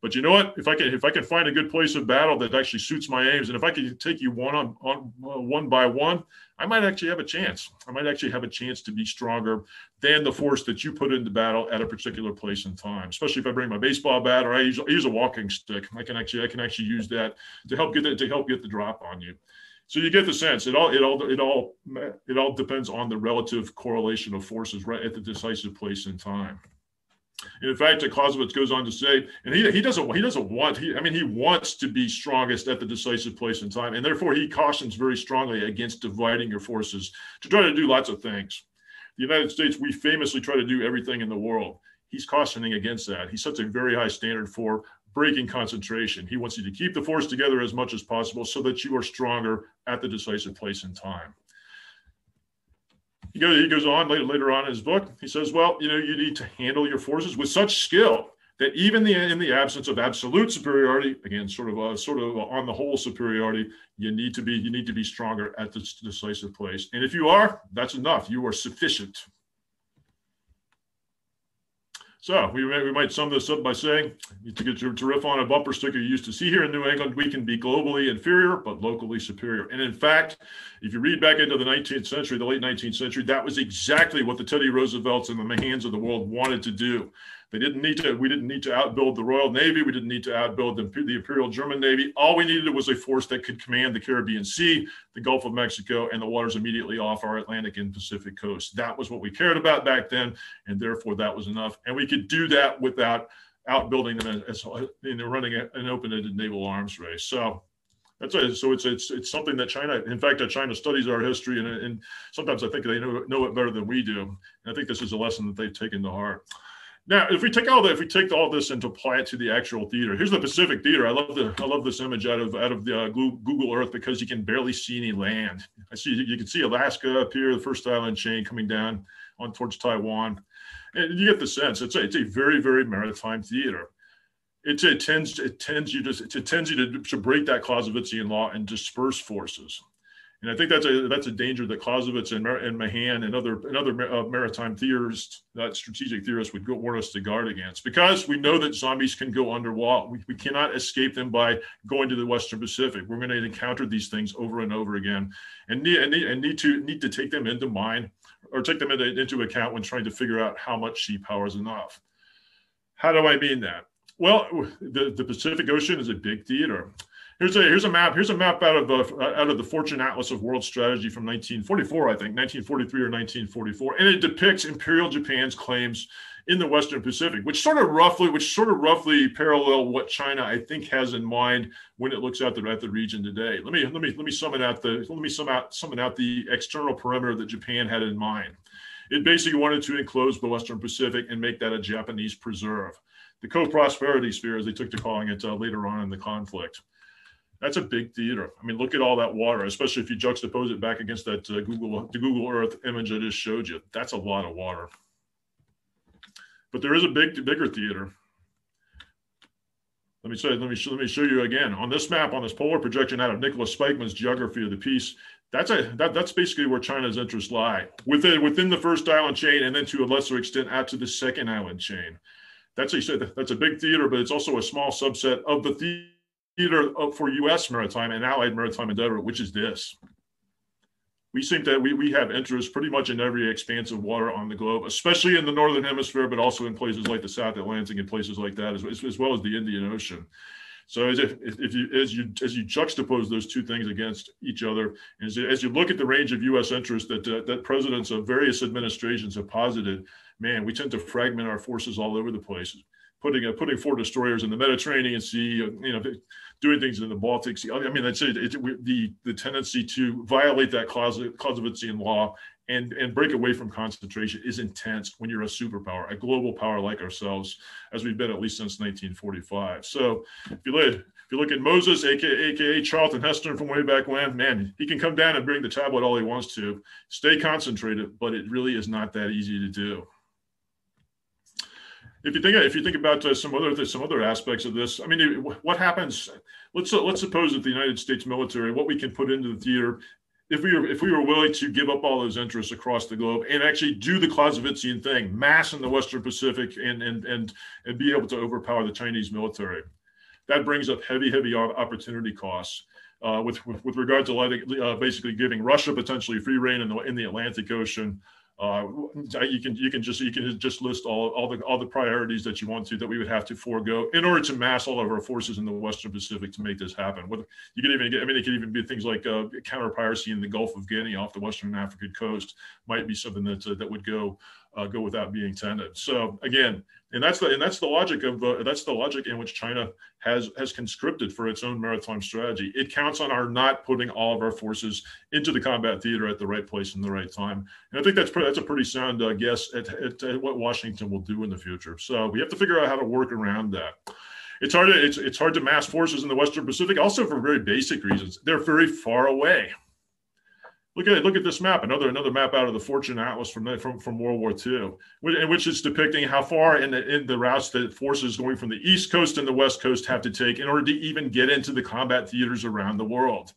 [SPEAKER 4] But you know what? If I can if I can find a good place of battle that actually suits my aims, and if I can take you one on, on uh, one by one, I might actually have a chance. I might actually have a chance to be stronger than the force that you put into battle at a particular place and time. Especially if I bring my baseball bat or I use, I use a walking stick, I can actually I can actually use that to help get the, to help get the drop on you. So you get the sense it all it all it all it all depends on the relative correlation of forces right at the decisive place in time. In fact, Clausewitz goes on to say, and he, he doesn't he doesn't want he I mean he wants to be strongest at the decisive place in time, and therefore he cautions very strongly against dividing your forces to try to do lots of things. The United States, we famously try to do everything in the world. He's cautioning against that. He sets a very high standard for breaking concentration. He wants you to keep the force together as much as possible so that you are stronger at the decisive place in time. He goes, he goes on later, later on in his book. He says, well, you know, you need to handle your forces with such skill that even the, in the absence of absolute superiority, again, sort of a, sort of on the whole superiority, you need to be you need to be stronger at this decisive place. And if you are, that's enough. You are sufficient. So we, we might sum this up by saying, to get your to riff on a bumper sticker you used to see here in New England, we can be globally inferior, but locally superior. And in fact, if you read back into the 19th century, the late 19th century, that was exactly what the Teddy Roosevelts and the Mahans of the world wanted to do. They didn't need to. We didn't need to outbuild the Royal Navy. We didn't need to outbuild the, the Imperial German Navy. All we needed was a force that could command the Caribbean Sea, the Gulf of Mexico, and the waters immediately off our Atlantic and Pacific coast. That was what we cared about back then, and therefore that was enough. And we could do that without outbuilding them as, as you know, running an open-ended naval arms race. So that's a, so it's it's it's something that China, in fact, that China studies our history, and, and sometimes I think they know know it better than we do. And I think this is a lesson that they've taken to heart. Now, if we take all that, if we take all this and apply it to the actual theater, here's the Pacific Theater. I love the I love this image out of out of the uh, Google Earth because you can barely see any land. I see you can see Alaska up here, the first island chain coming down on towards Taiwan, and you get the sense it's a, it's a very very maritime theater. It, it tends it tends you to it tends you to, to break that Clausewitzian law and disperse forces. And I think that's a that's a danger that Clausewitz and, and Mahan and other and other uh, maritime theorists, uh, strategic theorists, would go, warn us to guard against because we know that zombies can go underwater. We, we cannot escape them by going to the Western Pacific. We're going to encounter these things over and over again, and need and need, and need to need to take them into mind or take them into, into account when trying to figure out how much sea power is enough. How do I mean that? Well, the, the Pacific Ocean is a big theater. Here's a here's a map. Here's a map out of the out of the Fortune Atlas of World Strategy from 1944, I think, 1943 or 1944, and it depicts Imperial Japan's claims in the Western Pacific, which sort of roughly, which sort of roughly parallel what China I think has in mind when it looks at the at the region today. Let me let me let me sum it out the let me sum out sum it out the external perimeter that Japan had in mind. It basically wanted to enclose the Western Pacific and make that a Japanese preserve. The co-prosperity sphere, as they took to calling it uh, later on in the conflict. That's a big theater. I mean, look at all that water, especially if you juxtapose it back against that uh, Google the Google Earth image I just showed you. That's a lot of water. But there is a big bigger theater. Let me say, let me show, let me show you again on this map on this polar projection out of Nicholas Spykman's Geography of the Peace. That's a that, that's basically where China's interests lie within within the first island chain, and then to a lesser extent out to the second island chain. That's a that's a big theater, but it's also a small subset of the theater theater for U.S. maritime and allied maritime endeavor, which is this. We think that we, we have interest pretty much in every expanse of water on the globe, especially in the northern hemisphere, but also in places like the South Atlantic and places like that, as, as well as the Indian Ocean. So as if, if you as you as you juxtapose those two things against each other, as, as you look at the range of U.S. interest that uh, that presidents of various administrations have posited, man, we tend to fragment our forces all over the place putting uh, putting four destroyers in the Mediterranean Sea, uh, you know, doing things in the Baltic Sea. I mean, that's it. it the the tendency to violate that Clausewitzian law and and break away from concentration is intense when you're a superpower, a global power like ourselves, as we've been at least since 1945. So if you look. If you look at Moses, aka, AKA Charlton Heston from way back when, man, he can come down and bring the tablet all he wants to. Stay concentrated, but it really is not that easy to do if you think if you think about uh, some other some other aspects of this, I mean, what happens? Let's uh, let's suppose that the United States military, what we can put into the theater, if we were if we were willing to give up all those interests across the globe and actually do the Clausewitzian thing, mass in the Western Pacific, and and and and be able to overpower the Chinese military, that brings up heavy heavy opportunity costs. Uh, with, with, with regard to uh, basically giving Russia potentially free rein in the in the Atlantic Ocean, uh, you can you can just you can just list all, all the all the priorities that you want to that we would have to forego in order to mass all of our forces in the Western Pacific to make this happen. What you could even get, I mean, it could even be things like uh, counter piracy in the Gulf of Guinea off the Western African coast might be something that uh, that would go uh, go without being tended. So again, and that's the and that's the logic of uh, that's the logic in which China has has conscripted for its own maritime strategy. It counts on our not putting all of our forces into the combat theater at the right place in the right time. And I think that's that's a pretty sound uh, guess at, at, at, what Washington will do in the future. So we have to figure out how to work around that. It's hard to it's, it's hard to mass forces in the Western Pacific, also for very basic reasons. They're very far away. Look at look at this map. Another another map out of the Fortune Atlas from from, from World War II, in which it's depicting how far in the in the routes that forces going from the East Coast and the West Coast have to take in order to even get into the combat theaters around the world.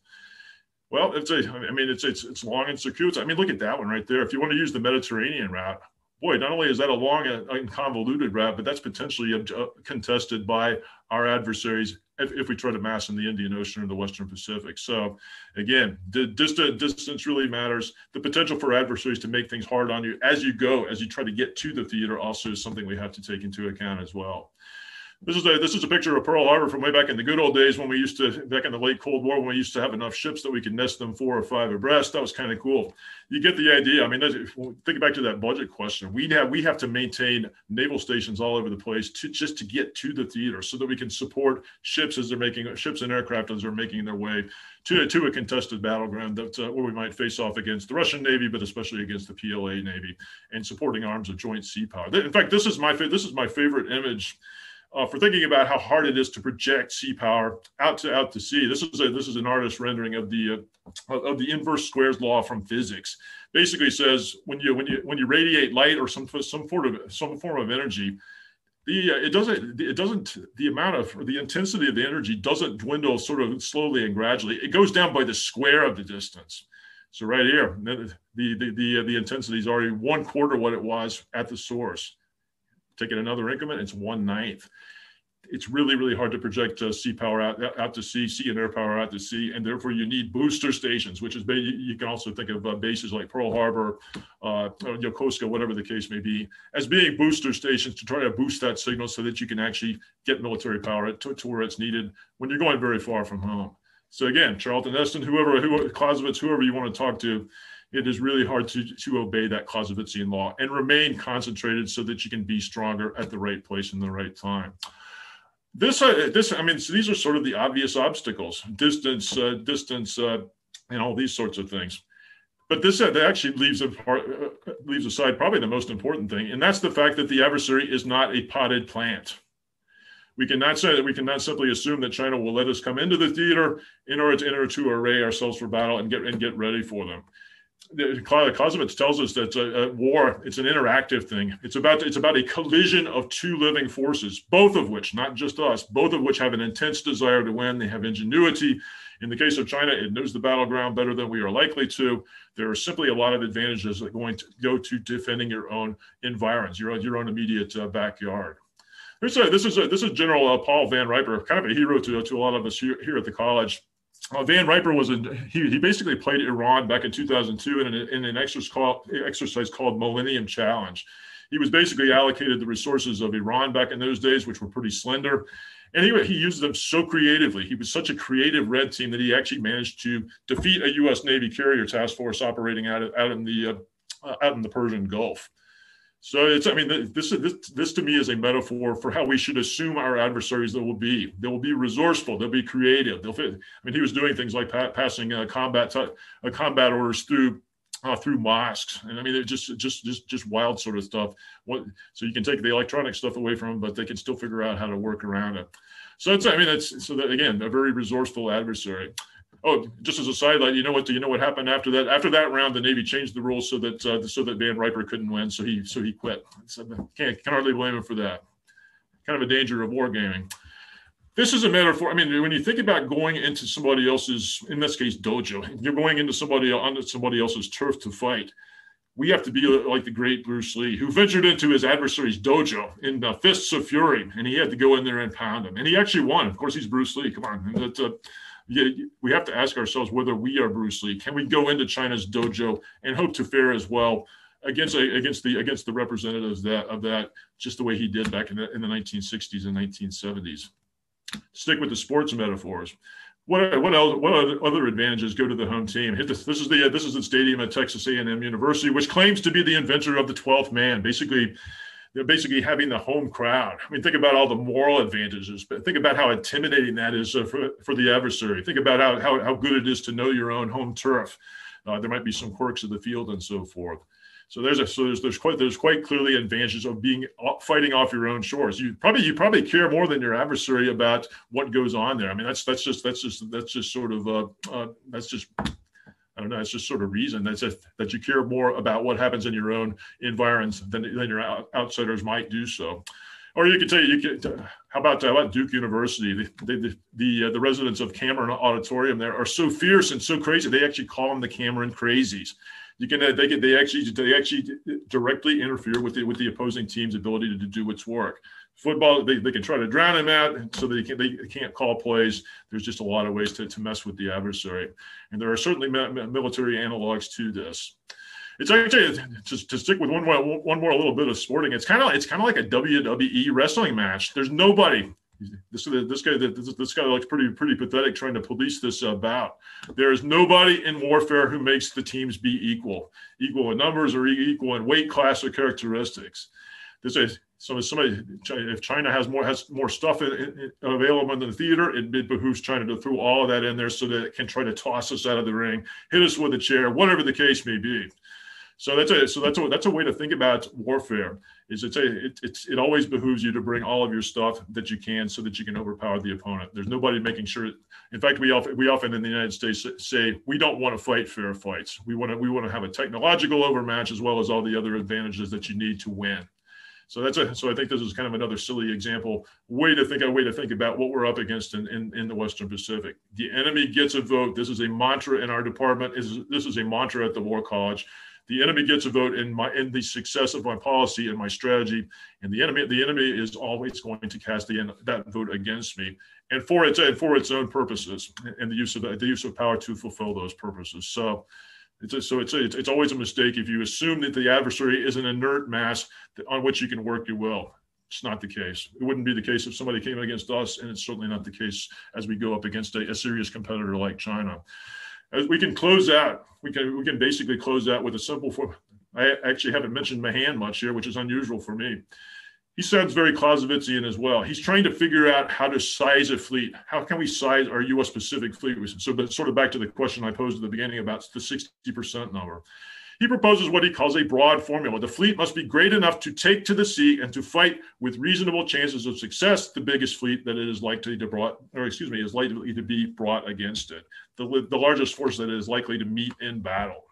[SPEAKER 4] Well, it's a I mean it's it's it's long and circuitous. I mean, look at that one right there. If you want to use the Mediterranean route, boy, not only is that a long and convoluted route, but that's potentially uh, contested by our adversaries if, if we try to mass in the Indian Ocean or the Western Pacific. So, again, the distance, distance really matters. The potential for adversaries to make things hard on you as you go, as you try to get to the theater, also is something we have to take into account as well. This is a this is a picture of Pearl Harbor from way back in the good old days when we used to back in the late Cold War when we used to have enough ships that we could nest them four or five abreast. That was kind of cool. You get the idea. I mean, think back to that budget question. We have we have to maintain naval stations all over the place to just to get to the theater so that we can support ships as they're making ships and aircraft as they're making their way to to a contested battleground that uh, where we might face off against the Russian Navy, but especially against the PLA Navy and supporting arms of joint sea power. In fact, this is my this is my favorite image uh, for thinking about how hard it is to project sea power out to out to sea. This is a, this is an artist rendering of the uh, of the inverse squares law from physics. Basically says when you when you when you radiate light or some some form of some form of energy, the uh, it doesn't it doesn't the amount of the intensity of the energy doesn't dwindle sort of slowly and gradually. It goes down by the square of the distance. So right here, the the the uh, the intensity is already one quarter what it was at the source. It another increment, it's one ninth. It's really, really hard to project uh, sea power out, out to sea, sea and air power out to sea, and therefore you need booster stations, which is you can also think of uh, bases like Pearl Harbor, uh, Yokosuka, whatever the case may be, as being booster stations to try to boost that signal so that you can actually get military power to, to where it's needed when you're going very far from home. So again, Charlton Heston, whoever, whoever Clausewitz, whoever you want to talk to, it is really hard to, to obey that Clausewitzian law and remain concentrated so that you can be stronger at the right place in the right time. This, uh, this, I mean, so these are sort of the obvious obstacles: distance, uh, distance, uh, and all these sorts of things. But this uh, actually leaves apart, uh, leaves aside probably the most important thing, and that's the fact that the adversary is not a potted plant. We cannot say that we cannot simply assume that China will let us come into the theater in order to, in order to array ourselves for battle and get and get ready for them. Clausewitz tells us that a, a, war it's an interactive thing. It's about it's about a collision of two living forces, both of which, not just us, both of which have an intense desire to win. They have ingenuity. In the case of China, it knows the battleground better than we are likely to. There are simply a lot of advantages that going to go to defending your own environs, your own, your own immediate uh, backyard. A, this is a, this is General uh, Paul Van Riper, kind of a hero to, to a lot of us here, here at the college. Uh, Van Riper was a he, he basically played Iran back in 2002 in an, in an exercise called, exercise called Millennium Challenge. He was basically allocated the resources of Iran back in those days, which were pretty slender. And he, used them so creatively. He was such a creative red team that he actually managed to defeat a U.S. Navy carrier task force operating out, out in the uh, out in the Persian Gulf. So it's, I mean, this, is this, this to me is a metaphor for how we should assume our adversaries that will be. They will be resourceful. They'll be creative. They'll fit. I mean, he was doing things like pa- passing uh, combat uh, combat orders through uh, through mosques, and I mean, they're just just just just wild sort of stuff. What, so you can take the electronic stuff away from them, but they can still figure out how to work around it. So it's, I mean, it's, so that again, a very resourceful adversary. Oh, just as a sidelight, you know what? Do you know what happened after that? After that round, the Navy changed the rules so that uh, so that Van Riper couldn't win, so he so he quit. So can't can hardly blame him for that. Kind of a danger of wargaming. This is a metaphor. I mean, when you think about going into somebody else's, in this case, dojo, you're going into somebody onto somebody else's turf to fight. We have to be like the great Bruce Lee, who ventured into his adversary's dojo in uh, Fists of Fury, and he had to go in there and pound him, and he actually won. Of course, he's Bruce Lee. Come on, we have to ask ourselves whether we are Bruce Lee. Can we go into China's dojo and hope to fare as well against against the against the representatives that of that just the way he did back in the, in the 1960s and 1970s? Stick with the sports metaphors. What what else? What other advantages go to the home team? This, this is the this is the stadium at Texas A&M University, which claims to be the inventor of the 12th man. Basically, they're basically having the home crowd. I mean, think about all the moral advantages, but think about how intimidating that is uh, for, for the adversary. Think about how, how, how good it is to know your own home turf. Uh, there might be some quirks of the field and so forth. So there's a, so there's, there's quite there's quite clearly advantages of being fighting off your own shores. You probably you probably care more than your adversary about what goes on there. I mean that's that's just that's just that's just sort of uh, uh that's just I don't know. It's just sort of reason that's just, that you care more about what happens in your own environs than, than your out, outsiders might do so. Or you could tell you, you could, how about, how about Duke University? The, the, the, uh, the residents of Cameron Auditorium there are so fierce and so crazy. They actually call them the Cameron Crazies. You can, uh, they can, they actually, they actually directly interfere with the, with the opposing team's ability to, to do its work. Football, they, they can try to drown him out so they, can, they can't call plays. There's just a lot of ways to, to mess with the adversary. And there are certainly military analogs to this. It's actually just to stick with one more, one more little bit of sporting. It's kind of it's kind of like a WWE wrestling match. There's nobody this this guy this, this guy looks pretty pretty pathetic trying to police this uh, bout. There is nobody in warfare who makes the teams be equal, equal in numbers or equal in weight class or characteristics. This is so if somebody if China has more has more stuff in, in, available in the theater, it, it behooves China to throw all of that in there so that it can try to toss us out of the ring, hit us with a chair, whatever the case may be. So that's a so that's a that's a way to think about warfare. Is it's a it, it's it always behooves you to bring all of your stuff that you can so that you can overpower the opponent. There's nobody making sure. In fact, we often we often in the United States say we don't want to fight fair fights. We want to we want to have a technological overmatch as well as all the other advantages that you need to win. So that's a so I think this is kind of another silly example way to think a way to think about what we're up against in, in, in the Western Pacific. The enemy gets a vote. This is a mantra in our department. Is this is a mantra at the War College the enemy gets a vote in my in the success of my policy and my strategy and the enemy the enemy is always going to cast the that vote against me and for its and for its own purposes and the use of the, the use of power to fulfill those purposes so it's a, so it's, a, it's always a mistake if you assume that the adversary is an inert mass on which you can work your will it's not the case. It wouldn't be the case if somebody came against us, and it's certainly not the case as we go up against a, a serious competitor like China we can close out. We can we can basically close out with a simple. I actually haven't mentioned Mahan much here, which is unusual for me. He sounds very Clausewitzian as well. He's trying to figure out how to size a fleet. How can we size our U.S. Pacific fleet? So, but sort of back to the question I posed at the beginning about the 60% number. He proposes what he calls a broad formula. The fleet must be great enough to take to the sea and to fight with reasonable chances of success the biggest fleet that it is likely to brought, or excuse me, is likely to be brought against it. The, the largest force that it is likely to meet in battle.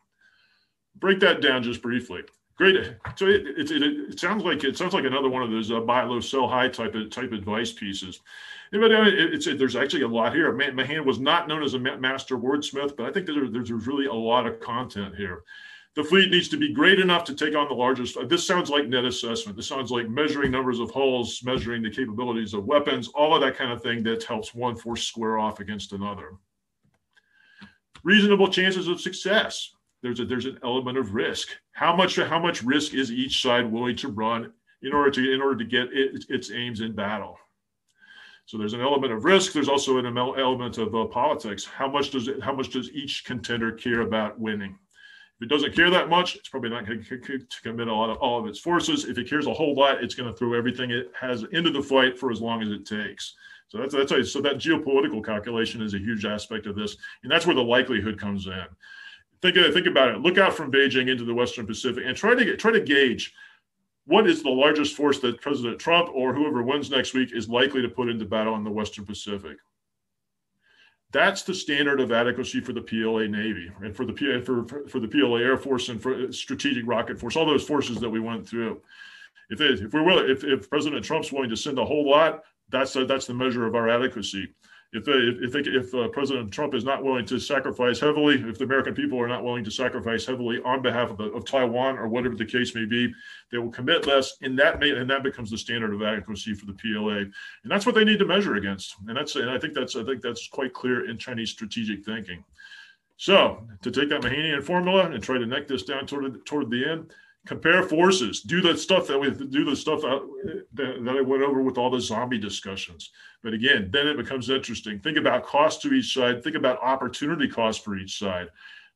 [SPEAKER 4] Break that down just briefly. Great. So it, it, it, it sounds like it sounds like another one of those uh, buy low, sell high type of type advice pieces. But uh, it's, there's actually a lot here. Mahan was not known as a master wordsmith, but I think there's, there's really a lot of content here the fleet needs to be great enough to take on the largest. This sounds like net assessment. This sounds like measuring numbers of hulls, measuring the capabilities of weapons, all of that kind of thing that helps one force square off against another. Reasonable chances of success. There's a there's an element of risk. How much how much risk is each side willing to run in order to in order to get it, its aims in battle? So there's an element of risk. There's also an element of uh, politics. How much does it, how much does each contender care about winning? If it doesn't care that much, it's probably not going to commit a lot of all of its forces. If it cares a whole lot, it's going to throw everything it has into the fight for as long as it takes. So that's that's a, so that geopolitical calculation is a huge aspect of this, and that's where the likelihood comes in. Think uh, think about it. Look out from Beijing into the Western Pacific and try to get, try to gauge what is the largest force that President Trump or whoever wins next week is likely to put into battle in the Western Pacific. That's the standard of adequacy for the PLA Navy and for the for, for the PLA Air Force and for uh, Strategic Rocket Force, all those forces that we went through. If, it, if we're willing, if, if President Trump's willing to send a whole lot, that's a, that's the measure of our adequacy if if, if uh, President Trump is not willing to sacrifice heavily, if the American people are not willing to sacrifice heavily on behalf of, the, of Taiwan or whatever the case may be, they will commit less, and that may, and that becomes the standard of adequacy for the PLA, and that's what they need to measure against. And that's and I think that's I think that's quite clear in Chinese strategic thinking. So to take that Mahanian formula and try to neck this down toward toward the end, compare forces, do the stuff that we do the stuff that, that, I went over with all the zombie discussions. But again, then it becomes interesting. Think about cost to each side. Think about opportunity cost for each side.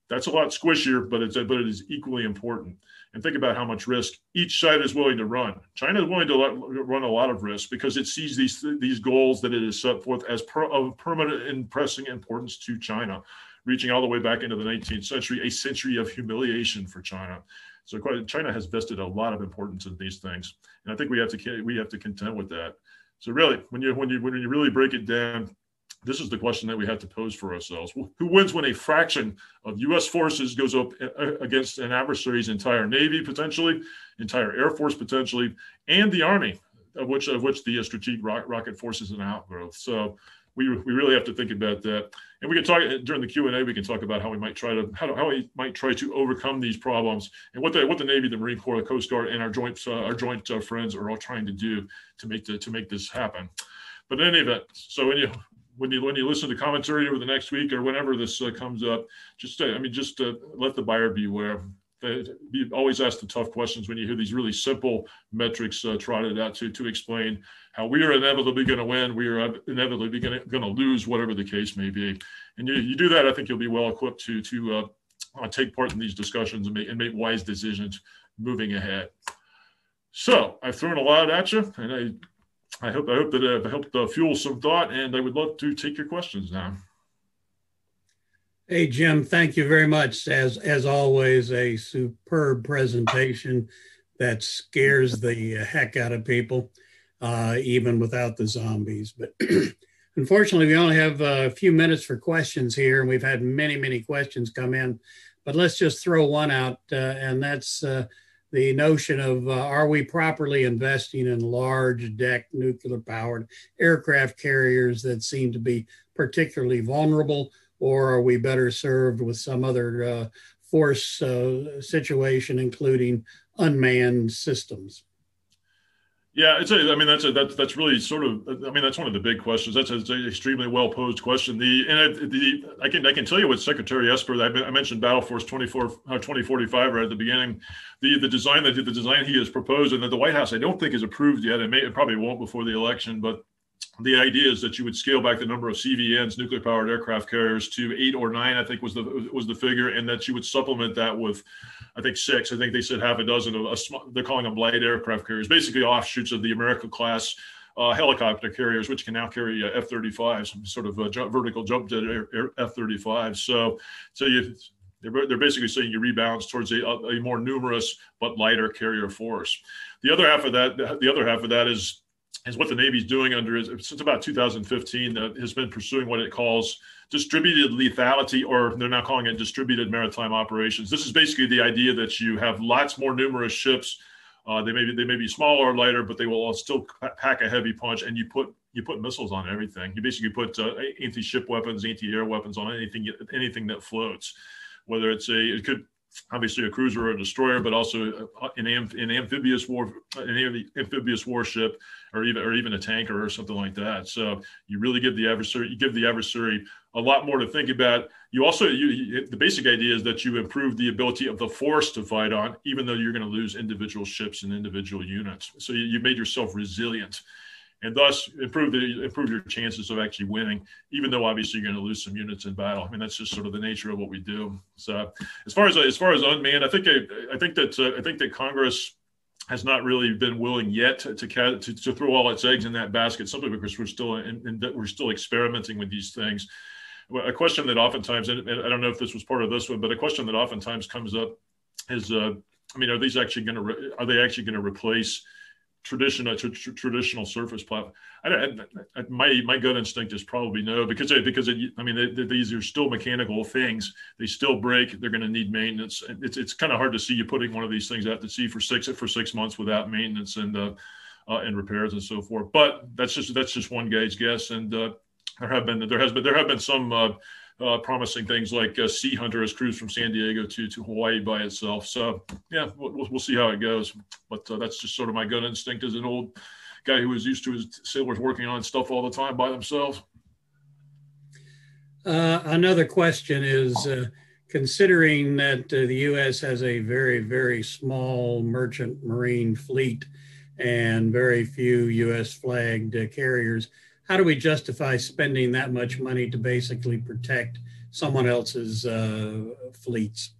[SPEAKER 4] That's a lot squishier, but it's but it is equally important. And think about how much risk each side is willing to run. China is willing to let, run a lot of risk because it sees these these goals that it has set forth as per, of permanent and pressing importance to China, reaching all the way back into the 19th century, a century of humiliation for China. So China has vested a lot of importance in these things, and I think we have to we have to contend with that. So really, when you when you when you really break it down, this is the question that we have to pose for ourselves: Who wins when a fraction of U.S. forces goes up uh, against an adversary's entire navy, potentially, entire air force, potentially, and the army, of which of which the strategic rocket force is an outgrowth. So we, we really have to think about that. And we can talk during the Q and A. We can talk about how we might try to how, how we might try to overcome these problems and what the what the Navy, the Marine Corps, the Coast Guard, and our joint uh, our joint uh, friends are all trying to do to make the, to make this happen. But in any event, so when you when you when you listen to commentary over the next week or whenever this uh, comes up, just uh, I mean just uh, let the buyer beware. You always ask the tough questions when you hear these really simple metrics uh, trotted out to to explain how we are inevitably going to win, we are inevitably going to lose, whatever the case may be. And you, you do that, I think you'll be well equipped to to uh, uh, take part in these discussions and make, and make wise decisions moving ahead. So I've thrown a lot at you, and I I hope I hope that I've helped uh, fuel some thought, and I would love to take your questions now.
[SPEAKER 2] Hey Jim, thank you very much. As as always, a superb presentation that scares the heck out of people uh, even without the zombies. But *clears throat* unfortunately, we only have a few minutes for questions here, and we've had many, many questions come in. But let's just throw one out, uh, and that's uh, the notion of uh, are we properly investing in large deck nuclear powered aircraft carriers that seem to be particularly vulnerable, or are we better served with some other uh, force uh, situation, including unmanned systems?
[SPEAKER 4] Yeah, it's a. I mean, that's a that's that's really sort of. I mean, that's one of the big questions. That's an extremely well posed question. The and I, the I can I can tell you what Secretary Esper. I, mentioned Battle Force 24 uh, 2045 right at the beginning. The the design that the design he has proposed and that the White House I don't think is approved yet. It may it probably won't before the election, but the idea is that you would scale back the number of CVNs, nuclear powered aircraft carriers, to eight or nine. I think was the was the figure, and that you would supplement that with, I think six. I think they said half a dozen of a, they're calling them light aircraft carriers, basically offshoots of the America class uh, helicopter carriers, which can now carry uh, F-35s, sort of a jump, vertical jump jet F-35s. So, so you they're, they're basically saying you rebalance towards a, a more numerous but lighter carrier force. The other half of that, the other half of that is is what the Navy's doing under is since about 2015 uh, has been pursuing what it calls distributed lethality, or they're now calling it distributed maritime operations. This is basically the idea that you have lots more numerous ships. Uh, they may be they may be smaller or lighter, but they will still pack a heavy punch, and you put you put missiles on everything. You basically put uh, anti-ship weapons, anti-air weapons on anything anything that floats. Whether it's a it could obviously a cruiser or a destroyer, but also uh, an, an amphibious war, an amphibious warship, or even or even a tanker or something like that. So you really give the adversary you give the adversary a lot more to think about. You also you, the basic idea is that you improve the ability of the force to fight on, even though you're going to lose individual ships and individual units. So you, you made yourself resilient and thus improve the improve your chances of actually winning, even though obviously you're going to lose some units in battle. I mean, that's just sort of the nature of what we do. So, as far as as far as unmanned, I think I, I think that uh, I think that Congress has not really been willing yet to, to, to throw all its eggs in that basket, simply because we're still in, in, we're still experimenting with these things. A question that oftentimes, and I don't know if this was part of this one, but a question that oftentimes comes up is, uh, I mean, are these actually going to re- are they actually going to replace traditional tr- traditional surface platform. I, I, I, my my gut instinct is probably no because because it, I mean they, these are still mechanical things. They still break. They're going to need maintenance. It's it's kind of hard to see you putting one of these things out to sea for six for six months without maintenance and uh, uh, and repairs and so forth. But that's just that's just one guy's guess. And uh, there have been there has been there have been some uh, promising things like uh, Sea Hunter has cruised from San Diego to to Hawaii by itself. So yeah, we'll, we'll see how it goes. But uh, that's just sort of my gut instinct as an old guy who was used to his sailors working on stuff all the time by themselves.
[SPEAKER 2] Uh, another question is uh, considering that uh, the U.S. has a very, very small merchant marine fleet and very few U.S. flagged carriers, how do we justify spending that much money to basically protect someone else's uh, fleets?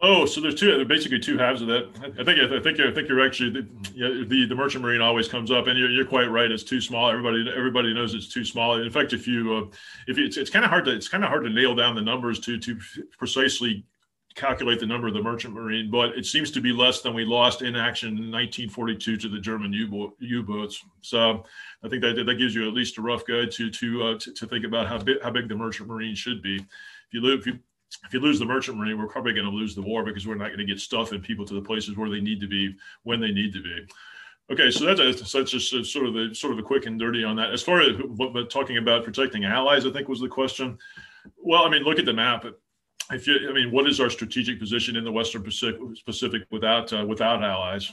[SPEAKER 4] Oh, so there's two. Basically two halves of that. I think. I think. I think you're actually the, the, the merchant marine always comes up, and you're, you're quite right. It's too small. Everybody everybody knows it's too small. In fact, if you uh, if you, it's it's kind of hard to it's kind of hard to nail down the numbers to to precisely calculate the number of the merchant marine, but it seems to be less than we lost in action in 1942 to the German U-boats. So I think that that gives you at least a rough guide to to uh, to, to, think about how big how big the merchant marine should be. If you lose if you if you lose the merchant marine, we're probably going to lose the war because we're not going to get stuff and people to the places where they need to be when they need to be. Okay, so that's, a, that's just a, sort of the sort of a quick and dirty on that. As far as but talking about protecting allies, I think was the question. Well, I mean, look at the map. If you, I mean, what is our strategic position in the Western Pacific, Pacific without uh, without allies?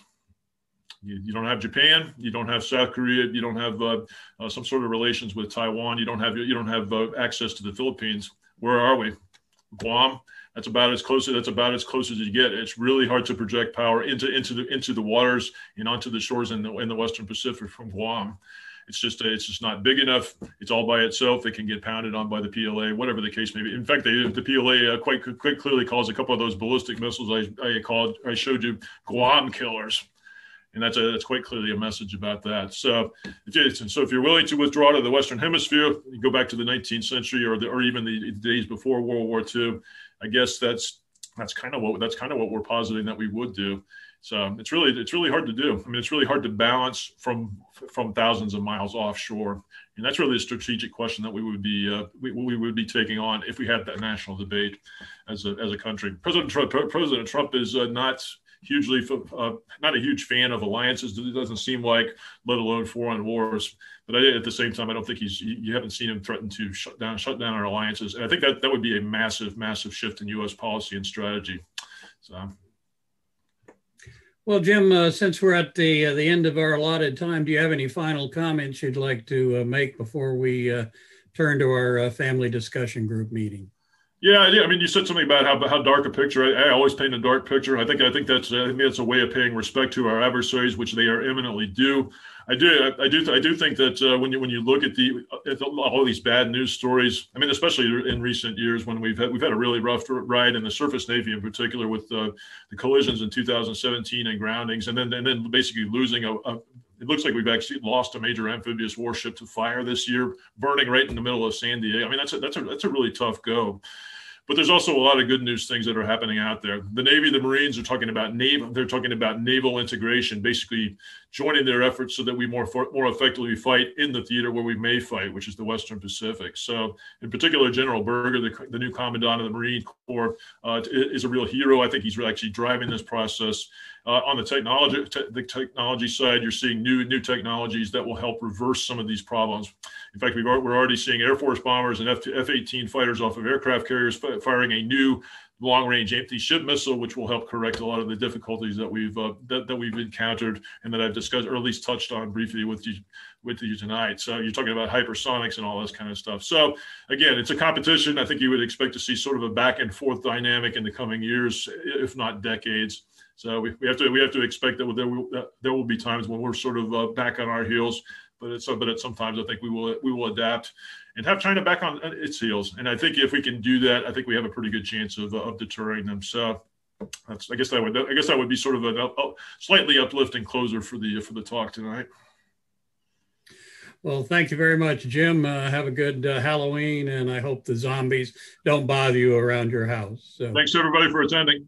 [SPEAKER 4] You, you, don't have Japan, you don't have South Korea, you don't have uh, uh, some sort of relations with Taiwan, you don't have you don't have uh, access to the Philippines. Where are we? Guam. That's about as close. That's about as close as you get. It's really hard to project power into into the into the waters and onto the shores in the in the Western Pacific from Guam. It's just it's just not big enough. It's all by itself. It can get pounded on by the PLA, whatever the case may be. In fact, they, the PLA uh, quite quite clearly calls a couple of those ballistic missiles I, I called I showed you Guam killers and that's a, that's quite clearly a message about that. So, if so if you're willing to withdraw to the Western Hemisphere, you go back to the 19th century or the, or even the days before World War II. I guess that's that's kind of what that's kind of what we're positing that we would do. So it's really it's really hard to do. I mean, it's really hard to balance from from thousands of miles offshore, and that's really a strategic question that we would be uh, we, we would be taking on if we had that national debate as a as a country. President Trump President Trump is uh, not hugely uh, not a huge fan of alliances. It doesn't seem like, let alone foreign wars. But I, at the same time, I don't think he's. You haven't seen him threaten to shut down shut down our alliances, and I think that that would be a massive, massive shift in U.S. policy and strategy. So.
[SPEAKER 2] Well, Jim, uh, since we're at the uh, the end of our allotted time, do you have any final comments you'd like to uh, make before we uh, turn to our uh, family discussion group meeting?
[SPEAKER 4] Yeah, I mean, you said something about how, how dark a picture. I, I, always paint a dark picture. I think I think that's I think that's a way of paying respect to our adversaries, which they are eminently due. I do I, do I do think that uh, when you when you look at the at the, all these bad news stories, I mean, especially in recent years when we've had we've had a really rough ride in the surface navy in particular with uh, the collisions in 2017 and groundings, and then and then basically losing a, a it looks like we've actually lost a major amphibious warship to fire this year, burning right in the middle of San Diego. I mean, that's a, that's a, that's a really tough go. But there's also a lot of good news things that are happening out there. The Navy, the Marines are talking about naval. They're talking about naval integration, basically joining their efforts so that we more more effectively fight in the theater where we may fight, which is the Western Pacific. So, in particular, General Berger, the, the new commandant of the Marine Corps, uh, is a real hero. I think he's actually driving this process. Uh, on the technology te- the technology side, you're seeing new new technologies that will help reverse some of these problems. In fact, we are already seeing Air Force bombers and F 18 fighters off of aircraft carriers firing a new long range anti-ship missile, which will help correct a lot of the difficulties that we've uh, that, that we've encountered and that I've discussed or at least touched on briefly with you with you tonight. So you're talking about hypersonics and all this kind of stuff. So again, it's a competition. I think you would expect to see sort of a back and forth dynamic in the coming years, if not decades. So we, we have to we have to expect that there will there will be times when we're sort of uh, back on our heels, but it's but at sometimes I think we will we will adapt and have China back on its heels. And I think if we can do that, I think we have a pretty good chance of, of deterring them. So that's I guess that would I guess that would be sort of a, a slightly uplifting closer for the for the talk tonight.
[SPEAKER 2] Well, thank you very much, Jim. Uh, have a good uh, Halloween, and I hope the zombies don't bother you around your house.
[SPEAKER 4] So. Thanks, everybody, for attending.